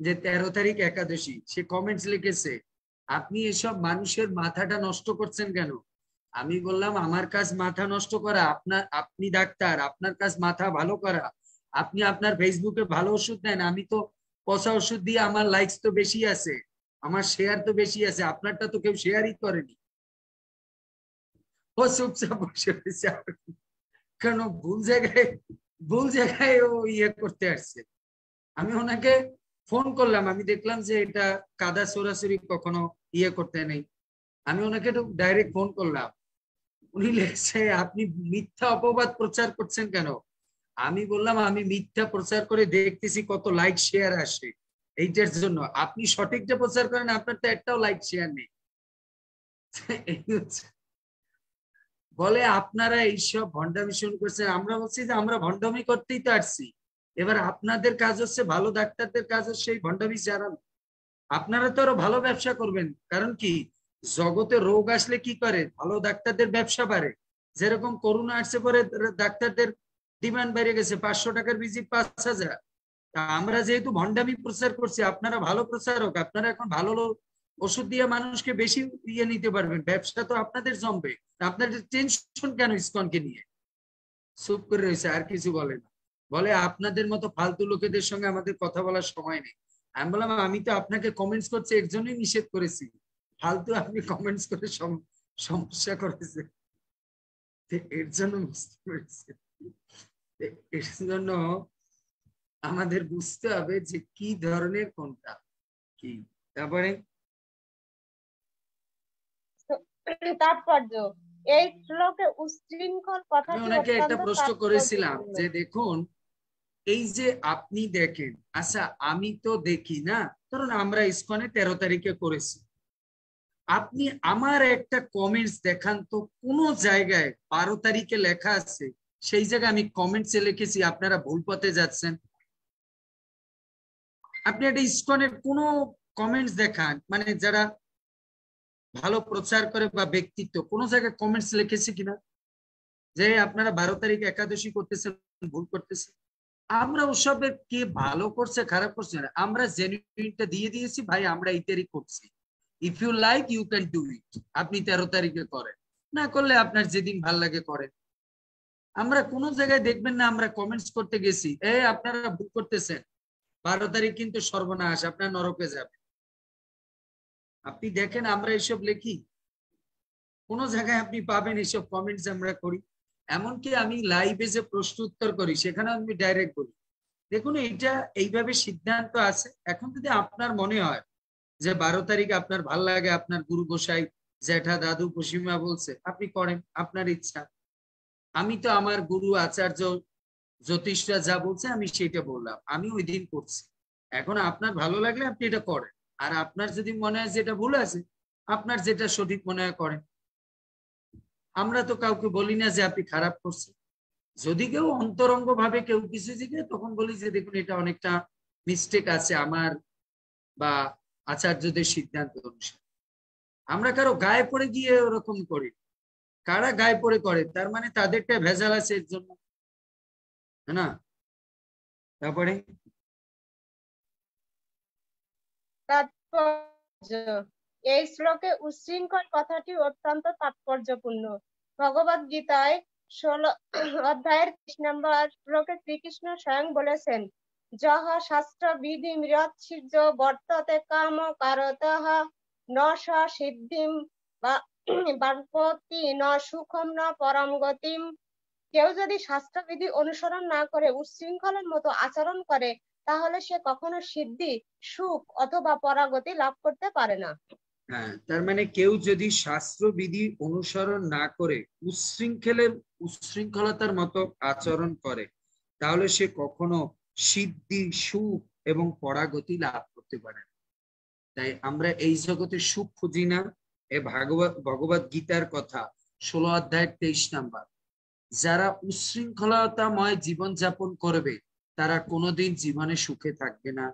S1: যে তেরো তারিখ একাদশী সে কমেন্টস লিখেছে আপনি এসব মানুষের মাথাটা নষ্ট করছেন কেন আমি বললাম আমার কাজ মাথা নষ্ট করা আপনার আপনি ডাক্তার আপনার কাজ মাথা ভালো করা আপনি আপনার ফেসবুকে ভালো ওষুধ দেন আমি তো পচা ওষুধ দিয়ে আমার লাইকস তো বেশি আছে আমার শেয়ার তো বেশি আছে আপনারটা তো কেউ শেয়ারই করেনি ও চুপচাপ বসে রয়েছে ভুল জায়গায় ভুল জায়গায় ও ইয়ে করতে আসছে আমি ওনাকে ফোন করলাম আমি দেখলাম যে এটা কাদা সরাসরি কখনো ইয়ে করতে নেই আমি ওনাকে ডাইরেক্ট ফোন করলাম উনি লেখছে আপনি মিথ্যা অপবাদ প্রচার করছেন কেন আমি বললাম আমি মিথ্যা প্রচার করে দেখতেছি কত লাইক শেয়ার আসে এইটার জন্য আপনি সঠিকটা প্রচার করেন আপনার তো একটাও লাইক শেয়ার নেই বলে আপনারা এইসব ভণ্ডামি শুরু করছেন আমরা বলছি যে আমরা ভণ্ডামি করতেই তো আসছি এবার আপনাদের কাজ হচ্ছে ভালো ডাক্তারদের কাজ হচ্ছে সেই ভণ্ডাবিজ জানান আপনারা তো আরো ভালো ব্যবসা করবেন কারণ কি জগতে রোগ আসলে কি করে ভালো ডাক্তারদের ব্যবসা বাড়ে যেরকম করোনা আসছে পরে ডাক্তারদের ডিমান্ড বেড়ে গেছে পাঁচশো টাকার বিজি পাঁচ হাজার আমরা যেহেতু ভণ্ডামি প্রচার করছি আপনারা ভালো প্রচারক আপনারা এখন ভালো ওষুধ দিয়ে মানুষকে বেশি ইয়ে নিতে পারবেন ব্যবসা তো আপনাদের জমবে আপনাদের টেনশন কেন ইস্কনকে নিয়ে চুপ করে রয়েছে আর কিছু বলে না বলে আপনাদের মতো ফালতু লোকেদের সঙ্গে আমাদের কথা বলার সময় নেই আমি বললাম আমি তো আপনাকে কমেন্টস করছি এর জন্যই নিষেধ করেছি ফালতু আপনি কমেন্টস করে সমস্যা করেছে এর জন্য এর জন্য আমাদের বুঝতে হবে যে কি ধরনের কোনটা কি তারপরে
S4: তাৎপর্য এই শ্লোকে উচ্ছৃঙ্খল কথা ওনাকে একটা প্রশ্ন করেছিলাম যে
S1: দেখুন এই যে আপনি দেখেন আচ্ছা আমি তো দেখি না ধরুন আমরা ইস্কনে তেরো তারিখে করেছি আপনি আমার একটা কমেন্টস দেখান তো কোনো জায়গায় বারো তারিখে লেখা আছে সেই জায়গায় আমি কমেন্টসে লিখেছি আপনারা ভুল পথে যাচ্ছেন আপনি একটা ইস্কনের কোনো কমেন্টস দেখান মানে যারা ভালো প্রচার করে বা ব্যক্তিত্ব কোনো জায়গায় কমেন্টস লিখেছে কিনা যে আপনারা বারো তারিখ একাদশী করতেছেন ভুল করতেছেন আমরা ওসবের কে ভালো করছে খারাপ করছে না আমরা জেনুইনটা দিয়ে দিয়েছি ভাই আমরা এই তারিখ করছি if you like you can do it আপনি তেরো তারিখে করেন না করলে আপনার যেদিন ভাল লাগে করেন আমরা কোন জায়গায় দেখবেন না আমরা কমেন্টস করতে গেছি এ আপনারা ভুল করতেছেন বারো তারিখ কিন্তু সর্বনাশ আপনার নরকে যাবে আপনি দেখেন আমরা এসব লিখি কোন জায়গায় আপনি পাবেন এইসব কমেন্টস আমরা করি এমনকি আমি লাইভে যে প্রশ্ন উত্তর করি সেখানে আমি ডাইরেক্ট বলি দেখুন এটা এইভাবে সিদ্ধান্ত আছে এখন যদি আপনার মনে হয় যে বারো তারিখ আপনার ভাল লাগে আপনার গুরু গোসাই জ্যাঠা দাদু পশ্চিমা বলছে আপনি করেন আপনার ইচ্ছা আমি তো আমার গুরু আচার্য জ্যোতিষরা যা বলছে আমি সেটা বললাম আমি ওই দিন করছি এখন আপনার ভালো লাগলে আপনি এটা করেন আর আপনার যদি মনে হয় যেটা ভুল আছে আপনার যেটা সঠিক মনে হয় করেন আমরা তো কাউকে বলি না যে আপনি খারাপ করছেন যদি কেউ অন্তরঙ্গ ভাবে কেউ কিছু জিজ্ঞেস তখন বলি যে দেখুন এটা অনেকটা মিস্টেক আছে আমার বা আচার্যদের সিদ্ধান্ত অনুসারে আমরা কারো গায়ে পড়ে গিয়ে ওরকম করি কারা গায়ে পড়ে করে তার মানে তাদেরটা ভেজাল আছে এর জন্য না তারপরে
S4: এই শ্লোকে উশৃঙ্খল কথাটি অত্যন্ত তাৎপর্যপূর্ণ ভগবত গীতায় ষোলো অধ্যায়ের ত্রিশ নম্বর শ্লোকে শ্রীকৃষ্ণ স্বয়ং বলেছেন যহ শাস্ত্র বিধি মৃৎসির্য বর্ততে কাম কারত ন সিদ্ধিম ন সুখম ন পরম গতিম কেউ যদি স্বাস্থ্যবিধি অনুসরণ না করে উচ্ছৃঙ্খলের মতো আচরণ করে তাহলে সে কখনো সিদ্ধি সুখ অথবা পরাগতি লাভ করতে পারে না
S1: হ্যাঁ তার মানে কেউ যদি শাস্ত্রবিধি অনুসরণ না করে উশৃঙ্খলের উশৃঙ্খলতার মতো আচরণ করে তাহলে সে কখনো সিদ্ধি সুখ এবং পরাগতি লাভ করতে পারে তাই আমরা এই জগতে সুখ খুঁজি না এ ভাগবত ভগবত গীতার কথা ষোলো অধ্যায়ের তেইশ নাম্বার যারা উশৃঙ্খলতাময় জীবন যাপন করবে তারা কোনোদিন জীবনে সুখে থাকবে না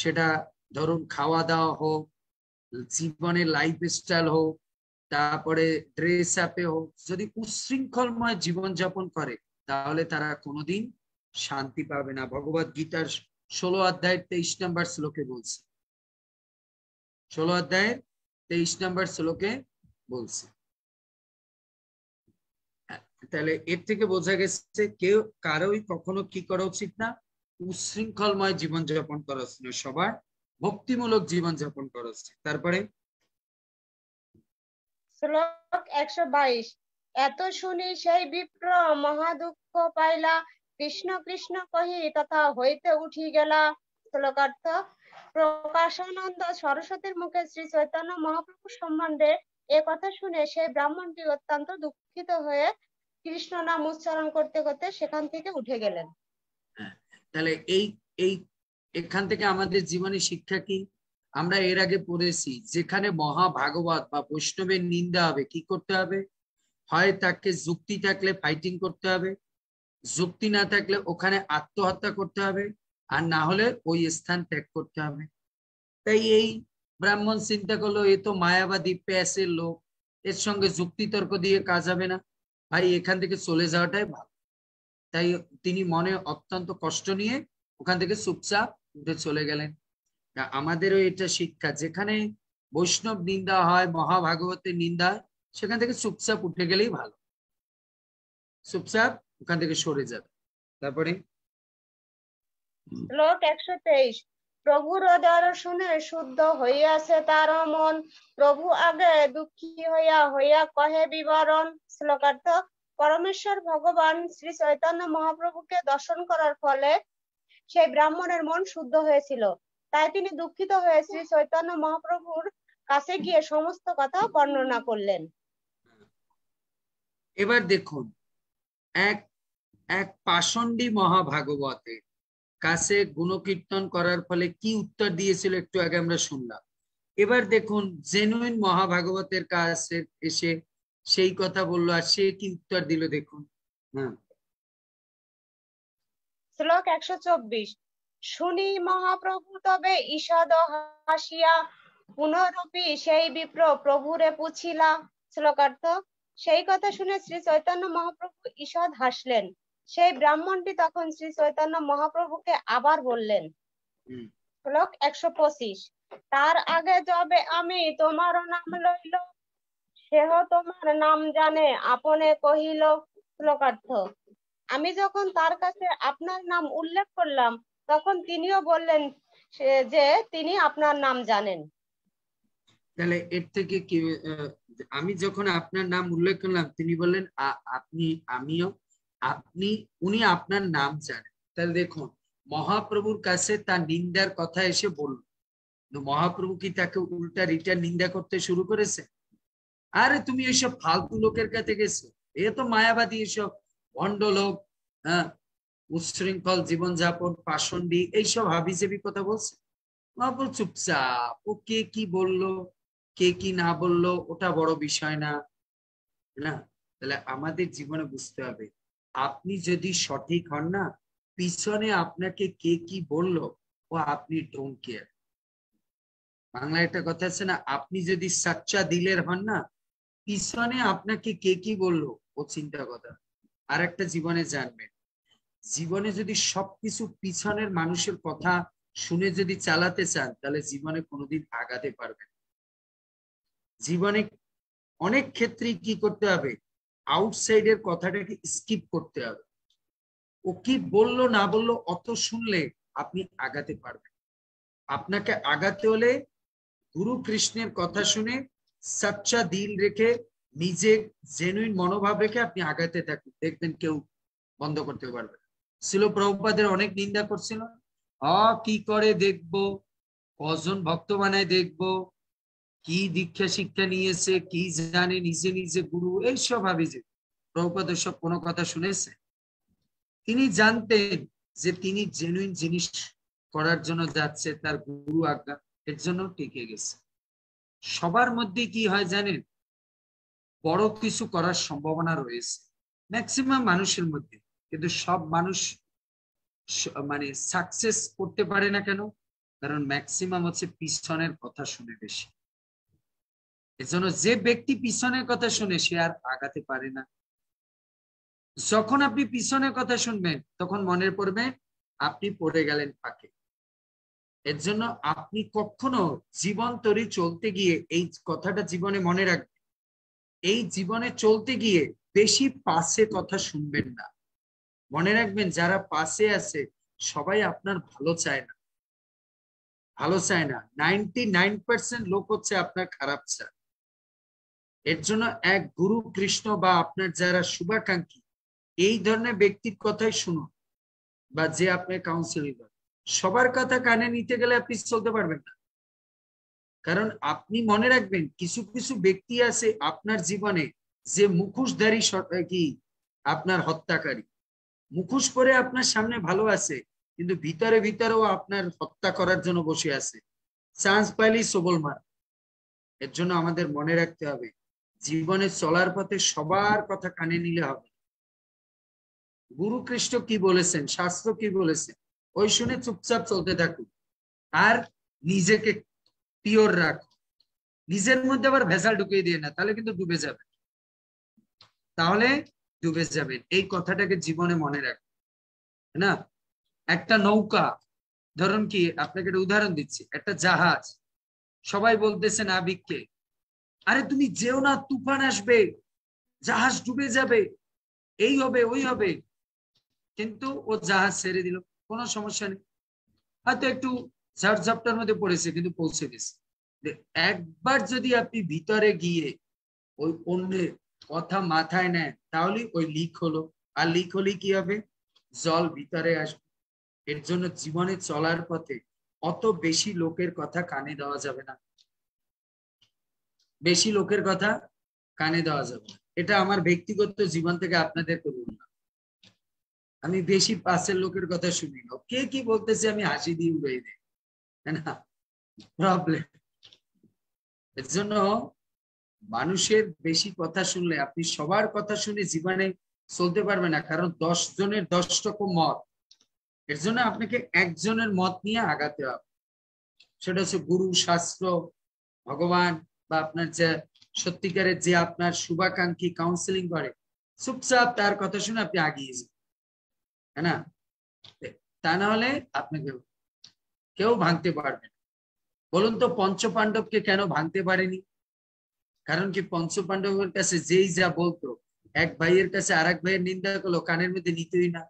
S1: সেটা ধরুন খাওয়া দাওয়া হোক জীবনের লাইফ স্টাইল হোক তারপরে ড্রেস আপে হোক যদি উশৃঙ্খলময় জীবনযাপন করে তাহলে তারা কোনোদিন শান্তি পাবে না ভগবত গীতার ষোলো অধ্যায়ের তেইশ নম্বর শ্লোকে বলছে ষোলো অধ্যায়ের তেইশ নম্বর শ্লোকে বলছে তাহলে এর থেকে বোঝা গেছে কেউ কারোই কখনো কি করা উচিত না উশৃঙ্খলময় জীবনযাপন করা উচিত না সবার ভক্তিমূলক জীবন যাপন করা উচিত তারপরে শ্লোক
S4: একশো বাইশ এত শুনি সেই বিপ্র মহা দুঃখ পাইলা কৃষ্ণ কৃষ্ণ কহি তথা হইতে উঠি গেলা শ্লোকার্থ
S5: প্রকাশানন্দ
S4: সরস্বতীর মুখে শ্রী চৈতন্য মহাপ্রভু সম্বন্ধে এ কথা শুনে সেই ব্রাহ্মণটি অত্যন্ত দুঃখিত হয়ে কৃষ্ণ নাম উচ্চারণ করতে করতে সেখান থেকে উঠে
S1: গেলেন হ্যাঁ, তাহলে এই এই এখান থেকে আমাদের জীবনে শিক্ষা কি আমরা এর আগে পড়েছি যেখানে মহা ভাগবত বা বৈষ্ণবের নিন্দা হবে কি করতে হবে হয় তাকে যুক্তি থাকলে ফাইটিং করতে হবে যুক্তি না থাকলে ওখানে আত্মহত্যা করতে হবে আর না হলে ওই স্থান ত্যাগ করতে হবে তাই এই ব্রাহ্মণ চিন্তা করলো এ তো মায়াবাদী প্যাসের লোক এর সঙ্গে যুক্তি তর্ক দিয়ে কাজ হবে না ভাই এখান থেকে চলে যাওয়াটাই ভালো তাই তিনি মনে অত্যন্ত কষ্ট নিয়ে ওখান থেকে চুপচাপ ঊর্ধ্বে চলে গেলেন আমাদেরও এটা শিক্ষা যেখানে বৈষ্ণব নিন্দা হয় মহাভাগবতের নিন্দা সেখান থেকে চুপচাপ উঠে গেলেই ভালো চুপচাপ ওখান থেকে সরে যাবে তারপরে
S4: লোক একশো তেইশ প্রভুর শুনে শুদ্ধ হইয়াছে তার মন প্রভু আগে দুঃখী হইয়া হইয়া কহে বিবরণ শ্লোকার্থ পরমেশ্বর ভগবান শ্রী চৈতন্য মহাপ্রভুকে দর্শন করার ফলে সেই ব্রাহ্মণের মন শুদ্ধ হয়েছিল তাই তিনি দুঃখিত হয়ে শ্রী চৈতন্য মহাপ্রভুর কাছে গিয়ে সমস্ত কথা বর্ণনা করলেন
S1: এবার দেখুন এক এক পাষণ্ডী মহাভাগবতের কাছে গুণকীর্তন করার ফলে কি উত্তর দিয়েছিল একটু আগে আমরা শুনলাম এবার দেখুন জেনুইন মহাভাগবতের কাছে এসে সেই কথা বললো আর সে কি উত্তর দিল দেখুন হ্যাঁ
S4: শ্লোক একশো চব্বিশ শুনি মহাপ্রভু তবে ঈষদ হাসিয়া পুনরূপী সেই বিপ্র প্রভুরে পুছিলা শ্লোকার্থ সেই কথা শুনে শ্রী চৈতন্য মহাপ্রভু ঈষদ হাসলেন সেই ব্রাহ্মণটি তখন শ্রী চৈতন্য মহাপ্রভুকে আবার বললেন শ্লোক একশো পঁচিশ তার আগে যবে আমি তোমার নাম লইল সেহ তোমার নাম জানে আপনে কহিল শ্লোকার্থ আমি যখন তার কাছে আপনার নাম উল্লেখ করলাম তখন তিনিও বললেন যে তিনি আপনার নাম জানেন
S1: তাহলে এর থেকে কি আমি যখন আপনার নাম উল্লেখ করলাম তিনি বললেন আপনি আমিও আপনি উনি আপনার নাম জানেন তাহলে দেখুন মহাপ্রভুর কাছে তার নিন্দার কথা এসে বলল মহাপ্রভু কি তাকে উল্টা রিটার নিন্দা করতে শুরু করেছে আরে তুমি এইসব ফালতু লোকের কাছে গেছো এ তো মায়াবাদী এসব ভণ্ড হ্যাঁ উচ্ছৃঙ্খল জীবনযাপন পাশন্ডি এইসব হাবি জেবি কথা বলছে মহাপুর চুপচাপ ও কে কি বললো কে কি না বললো ওটা বড় বিষয় না না তাহলে আমাদের জীবনে বুঝতে হবে আপনি যদি সঠিক হন না পিছনে আপনাকে কে কি বললো ও আপনি ডোন্ট কেয়ার বাংলায় একটা কথা আছে না আপনি যদি সাচ্চা দিলের হন না পিছনে আপনাকে কে কি বললো ও চিন্তা কথা আর একটা জীবনে জানবেন জীবনে যদি সবকিছু পিছনের মানুষের কথা শুনে যদি চালাতে চান তাহলে জীবনে কোনোদিন আগাতে পারবেন জীবনে অনেক ক্ষেত্রে কি করতে হবে আউটসাইডের কথাটাকে স্কিপ করতে হবে ও কি বললো না বললো অত শুনলে আপনি আগাতে পারবেন আপনাকে আগাতে হলে গুরু কৃষ্ণের কথা শুনে সচ্চা দিল রেখে নিজে জেনুইন মনোভাব রেখে আপনি আগাতে থাকুন দেখবেন কেউ বন্ধ করতে পারবে ছিল প্রভুপাদের অনেক নিন্দা করছিল অ কি করে দেখব কজন ভক্ত বানায় দেখব কি দীক্ষা শিক্ষা নিয়েছে কি জানে নিজে নিজে গুরু এইসব ভাবি যে প্রভুপাদ সব কোনো কথা শুনেছে তিনি জানতেন যে তিনি জেনুইন জিনিস করার জন্য যাচ্ছে তার গুরু আজ্ঞা এর জন্য টিকে গেছে সবার মধ্যে কি হয় জানেন বড় কিছু করার সম্ভাবনা রয়েছে ম্যাক্সিমাম মানুষের মধ্যে কিন্তু সব মানুষ মানে সাকসেস করতে পারে না কেন কারণ ম্যাক্সিমাম হচ্ছে পিছনের কথা শুনে বেশি এজন্য যে ব্যক্তি পিছনের কথা শুনে সে আর আগাতে পারে না যখন আপনি পিছনের কথা শুনবেন তখন মনে পড়বে আপনি পড়ে গেলেন ফাঁকে এর জন্য আপনি কখনো জীবন তরি চলতে গিয়ে এই কথাটা জীবনে মনে রাখবেন এই জীবনে চলতে গিয়ে বেশি পাশে কথা শুনবেন না মনে রাখবেন যারা পাশে আছে সবাই আপনার ভালো চায় না ভালো চায় না নাইনটি নাইন পার্সেন্ট লোক হচ্ছে আপনার খারাপ চায় এর জন্য এক গুরু কৃষ্ণ বা আপনার যারা শুভাকাঙ্ক্ষী এই ধরনের ব্যক্তির কথাই শুনুন বা যে আপনার কাউন্সিলিং সবার কথা কানে নিতে গেলে আপনি চলতে পারবেন না কারণ আপনি মনে রাখবেন কিছু কিছু ব্যক্তি আছে আপনার জীবনে যে মুখোশধারী কি আপনার হত্যাকারী মুখোশ করে আপনার সামনে ভালো আছে কিন্তু ভিতরে ভিতরেও আপনার হত্যা করার জন্য বসে আছে চান্স পাইলেই সবল মার এর জন্য আমাদের মনে রাখতে হবে জীবনে চলার পথে সবার কথা কানে নিলে হবে গুরু কৃষ্ণ কি বলেছেন শাস্ত্র কি বলেছেন ওই শুনে চুপচাপ চলতে থাকুন আর নিজেকে পিওর রাখো নিজের মধ্যে আবার ভেজাল ঢুকিয়ে দিয়ে না তাহলে কিন্তু ডুবে যাবে তাহলে ডুবে যাবেন এই কথাটাকে জীবনে মনে রাখবেন না একটা নৌকা ধরুন কি আপনাকে একটা উদাহরণ দিচ্ছি একটা জাহাজ সবাই বলতেছে নাবিককে আরে তুমি যেও না তুফান আসবে জাহাজ ডুবে যাবে এই হবে ওই হবে কিন্তু ও জাহাজ ছেড়ে দিল কোনো সমস্যা নেই হয়তো একটু চার ঝাপটার মধ্যে পড়েছে কিন্তু পৌঁছে গেছে একবার যদি আপনি ভিতরে গিয়ে ওই অন্যের কথা মাথায় নেন তাহলে ওই লিক হলো আর লিক হলে কি হবে জল ভিতরে আসবে এর জন্য জীবনে চলার পথে অত বেশি লোকের কথা কানে দেওয়া যাবে না বেশি লোকের কথা কানে দেওয়া যাবে না এটা আমার ব্যক্তিগত জীবন থেকে আপনাদের করুন না আমি বেশি পাশের লোকের কথা শুনি না কে কি বলতেছে আমি হাসি দিয়ে উড়াই দেয় প্রবলেম এর জন্য মানুষের বেশি কথা শুনলে আপনি সবার কথা শুনে জীবনে চলতে পারবে না কারণ দশ জনের দশ রকম মত এর জন্য আপনাকে একজনের মত নিয়ে আগাতে হবে সেটা হচ্ছে গুরু শাস্ত্র ভগবান বা আপনার যে সত্যিকারের যে আপনার শুভাকাঙ্ক্ষী কাউন্সিলিং করে চুপচাপ তার কথা শুনে আপনি আগিয়ে যান হ্যাঁ তা না হলে আপনাকে কেউ ভাঙতে পারবে না বলুন তো পঞ্চপাণ্ডবকে কেন ভাঙতে পারেনি কারণ কি পঞ্চপাণ্ডবের কাছে যেই যা বলতো এক ভাইয়ের কাছে আর এক ভাইয়ের নিন্দা করলো কানের মধ্যে নিতেই না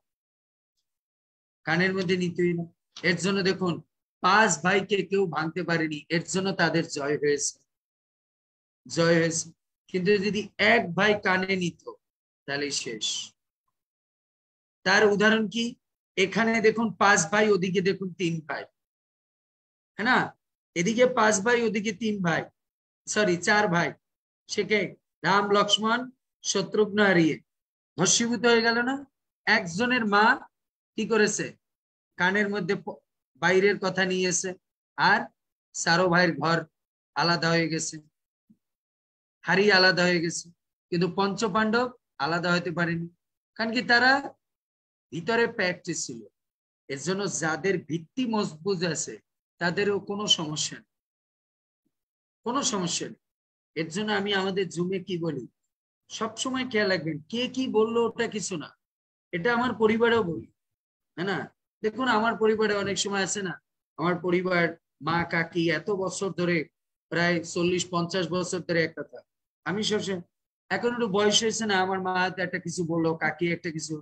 S1: কানের মধ্যে নিতেই না এর জন্য দেখুন পাঁচ ভাইকে কেউ ভাঙতে পারেনি এর জন্য তাদের জয় হয়েছে জয় হয়েছে কিন্তু যদি এক ভাই কানে নিত তাহলে শেষ তার উদাহরণ কি এখানে দেখুন পাঁচ ভাই ওদিকে দেখুন তিন ভাই है ना এদিকে পাঁচ ভাই ওদিকে তিন ভাই সরি চার ভাই সে কে রাম লক্ষ্মণ শত্রুঘ্ন হারিয়ে ভস্মীভূত হয়ে গেল না একজনের মা কি করেছে কানের মধ্যে বাইরের কথা নিয়েছে আর সারো ভাইয়ের ঘর আলাদা হয়ে গেছে হারি আলাদা হয়ে গেছে কিন্তু পঞ্চ পাণ্ডব আলাদা হতে পারেনি কারণ কি তারা ভিতরে প্যাক্টে ছিল এর জন্য যাদের ভিত্তি মজবুত আছে তাদেরও কোনো সমস্যা নেই কোনো সমস্যা নেই এর জন্য আমি আমাদের জুমে কি বলি সবসময় খেয়াল রাখবেন কে কি বললো ওটা কিছু না এটা আমার পরিবারেও বলি হ্যাঁ না দেখুন আমার পরিবারে অনেক সময় আছে না আমার পরিবার মা কাকি এত বছর ধরে প্রায় চল্লিশ পঞ্চাশ বছর ধরে এক কথা আমি সবসময় এখন একটু বয়স হয়েছে না আমার মা হাতে একটা কিছু বললো কাকি একটা কিছু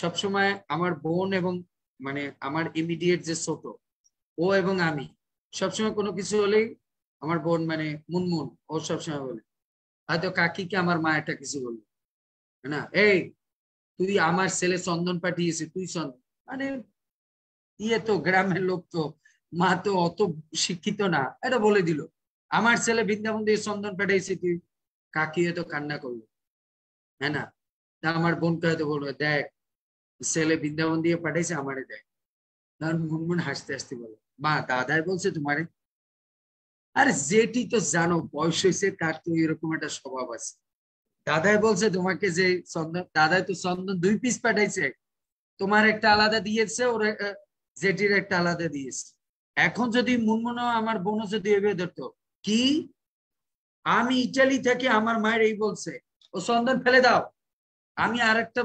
S1: সবসময় আমার বোন এবং মানে আমার ইমিডিয়েট যে ছোট ও এবং আমি সবসময় কোনো কিছু হলেই আমার বোন মানে মুনমুন ও সবসময় বলে হয়তো কাকিকে আমার মা একটা কিছু বললো না এই তুই আমার ছেলে চন্দন পাঠিয়েছে তুই চন্দন মানে ইয়ে তো গ্রামের লোক তো মা তো অত শিক্ষিত না এটা বলে দিল আমার ছেলে বৃন্দাবন দিয়ে চন্দন পাঠিয়েছিস তুই কাকি হয়তো কান্না করলো হ্যাঁ না তা আমার বোনকে হয়তো বলবে দেখ ছেলে বৃন্দাবন দিয়ে পাঠাইছে আমারে দেখ তার মুনমুন হাসতে হাসতে বলে বা দাদাই বলছে তোমারে আরে যেটি তো জানো বয়স হয়েছে তার তো এরকম একটা স্বভাব আছে দাদাই বলছে তোমাকে যে চন্দন দাদাই তো চন্দন দুই পিস পাঠাইছে তোমার একটা আলাদা দিয়েছে ওর জেটির একটা আলাদা দিয়েছে এখন যদি মুনমুন আমার বোনও যদি এভাবে ধরতো কি আমি ইটালি থেকে আমার মায়ের এই বলছে ও চন্দন ফেলে দাও আমি আরেকটা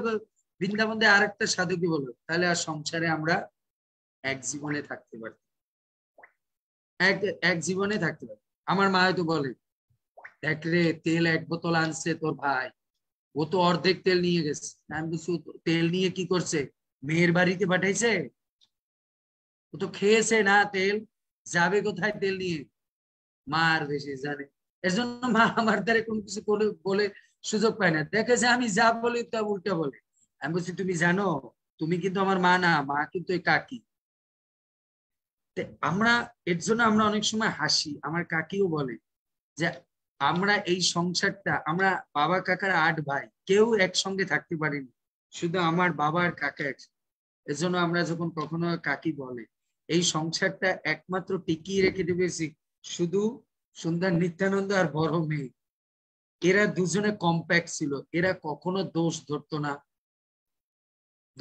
S1: বৃন্দাবন্দে আরেকটা সাধুকে বলবো তাহলে আর সংসারে আমরা এক জীবনে থাকতে পারি এক এক জীবনে থাকতে পারে আমার মা হয়তো বলে দেখ রে তেল এক বোতল আনছে তোর ভাই ও তো অর্ধেক তেল নিয়ে গেছে আমি বলছি তেল নিয়ে কি করছে মেয়ের বাড়িতে পাঠাইছে ও তো খেয়েছে না তেল যাবে কোথায় তেল নিয়ে মার বেশি জানে এর জন্য মা আমার দ্বারা কোনো কিছু করে বলে সুযোগ পায় না দেখেছে আমি যা বলি তা উল্টা বলে আমি বলছি তুমি জানো তুমি কিন্তু আমার মা না মা কিন্তু কাকি আমরা এর জন্য আমরা অনেক সময় হাসি আমার কাকিও বলে যে আমরা এই সংসারটা আমরা বাবা কাকার আট ভাই কেউ একসঙ্গে থাকতে পারিনি শুধু আমার বাবা আর কাকা এক এর জন্য আমরা যখন কখনো কাকি বলে এই সংসারটা একমাত্র টিকিয়ে রেখে দেবেছি শুধু সুন্দর নিত্যানন্দ আর বড় মেয়ে এরা দুজনে কম্প্যাক্ট ছিল এরা কখনো দোষ ধরতো না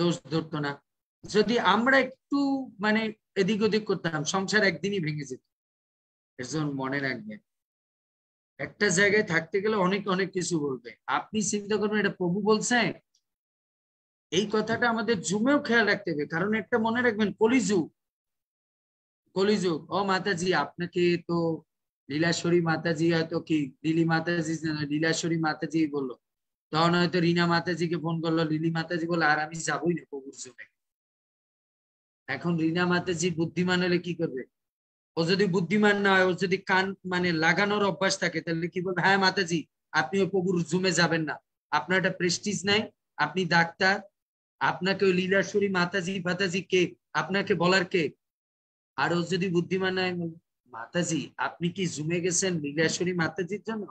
S1: দোষ ধরতো না যদি আমরা একটু মানে এদিক ওদিক করতাম সংসার একদিনই ভেঙে যেত এর মনে রাখবেন একটা জায়গায় থাকতে গেলে অনেক অনেক কিছু বলবে আপনি চিন্তা করবেন এটা প্রভু বলছে এই কথাটা আমাদের জুমেও খেয়াল রাখতে হবে কারণ একটা মনে রাখবেন কলিযুগ কলিযুগ ও মাতাজি আপনাকে তো লীলাশ্বরী মাতাজি হয়তো কি লিলি মাতাজি লীলাশ্বরী মাতাজি বললো তখন হয়তো রিনা মাতাজিকে ফোন করলো লিলি মাতাজি বললো আর আমি যাবই না প্রভুর জুমে এখন রিনা মাতাজি বুদ্ধিমান হলে কি করবে ও যদি বুদ্ধিমান না হয় ও যদি কান মানে লাগানোর অভ্যাস থাকে তাহলে কি বলবে হ্যাঁ মাতাজি আপনি ওই প্রভুর জুমে যাবেন না আপনার একটা প্রেস্টিজ নাই আপনি ডাক্তার আপনাকে ওই লীলাশ্বরী মাতাজি ফাতাজি কে আপনাকে বলার কে আর ও যদি বুদ্ধিমান হয় মাতাজি আপনি কি জুমে গেছেন লীলাশ্বরী মাতাজির জন্য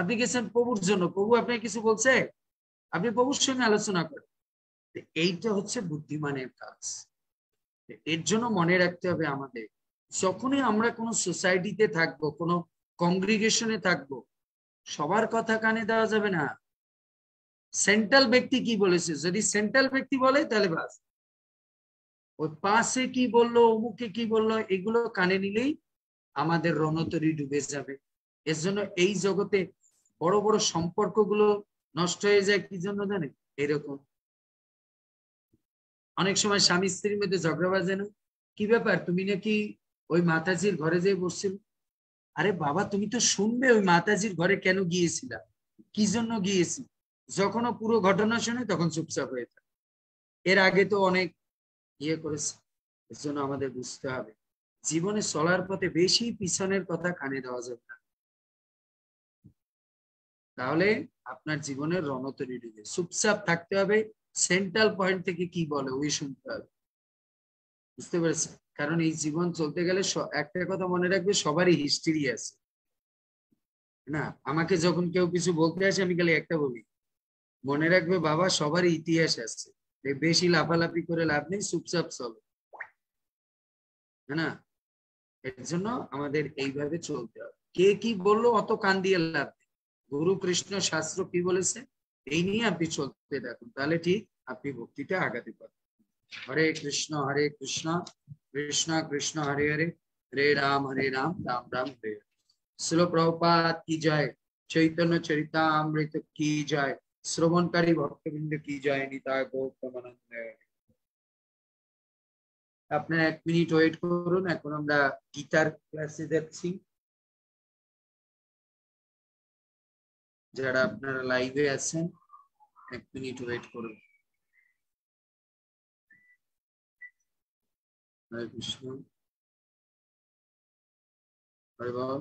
S1: আপনি গেছেন প্রভুর জন্য প্রভু আপনাকে কিছু বলছে আপনি প্রভুর সঙ্গে আলোচনা করেন এইটা হচ্ছে বুদ্ধিমানের কাজ এর জন্য মনে রাখতে হবে আমাদের যখনই আমরা কোনো সোসাইটিতে থাকবো কোনো কংগ্রিগেশনে থাকবো সবার কথা কানে দেওয়া যাবে না সেন্ট্রাল ব্যক্তি কি বলেছে যদি সেন্ট্রাল ব্যক্তি বলে তাহলে বাস ওই পাশে কি বললো অমুকে কি বললো এগুলো কানে নিলেই আমাদের রণতরী ডুবে যাবে এর জন্য এই জগতে বড় বড় সম্পর্কগুলো নষ্ট হয়ে যায় কি জন্য জানে এরকম অনেক সময় স্বামী স্ত্রীর মধ্যে ঝগড়া বাজে না কি ব্যাপার তুমি নাকি ওই মাতাজির ঘরে যেয়ে বসছিল আরে বাবা তুমি তো শুনবে ওই মাতাজির ঘরে কেন গিয়েছিলা কি জন্য গিয়েছি যখন পুরো ঘটনা শুনে তখন চুপচাপ হয়ে থাকে এর আগে তো অনেক ইয়ে করেছে এর জন্য আমাদের বুঝতে হবে জীবনে চলার পথে বেশি পিছনের কথা কানে দেওয়া যাবে না তাহলে আপনার জীবনের রণতরী ডুবে চুপচাপ থাকতে হবে সেন্ট্রাল পয়েন্ট থেকে কি বলে ওই শুনতে হবে বুঝতে পেরেছি কারণ এই জীবন চলতে গেলে একটা কথা মনে রাখবে সবারই হিস্ট্রি আছে না আমাকে যখন কেউ কিছু বলতে আসে আমি খালি একটা বলি মনে রাখবে বাবা সবার ইতিহাস আছে বেশি লাফালাফি করে লাভ নেই চুপচাপ চলো না এর জন্য আমাদের এইভাবে চলতে হবে কে কি বললো অত কান দিয়ে লাভ গুরু কৃষ্ণ শাস্ত্র কি বলেছে এই নিয়ে আপনি চলতে থাকুন তাহলে ঠিক আপনি ভক্তিতে আগাতে পারবেন হরে কৃষ্ণ হরে কৃষ্ণ কৃষ্ণ কৃষ্ণ হরে হরে হরে রাম হরে রাম রাম রাম হরে শিল প্রভুপাত কি জয় চৈতন্য চরিতামৃত কি জয় শ্রবণকারী ভক্তবৃন্দ কি জয় নিতা গৌতমানন্দ আপনার এক মিনিট ওয়েট করুন এখন আমরা গীতার ক্লাসে যাচ্ছি
S3: যারা আপনারা লাইভে আছেন এক মিনিট ওয়েট করুন হরে কৃষ্ণ হরে বাবা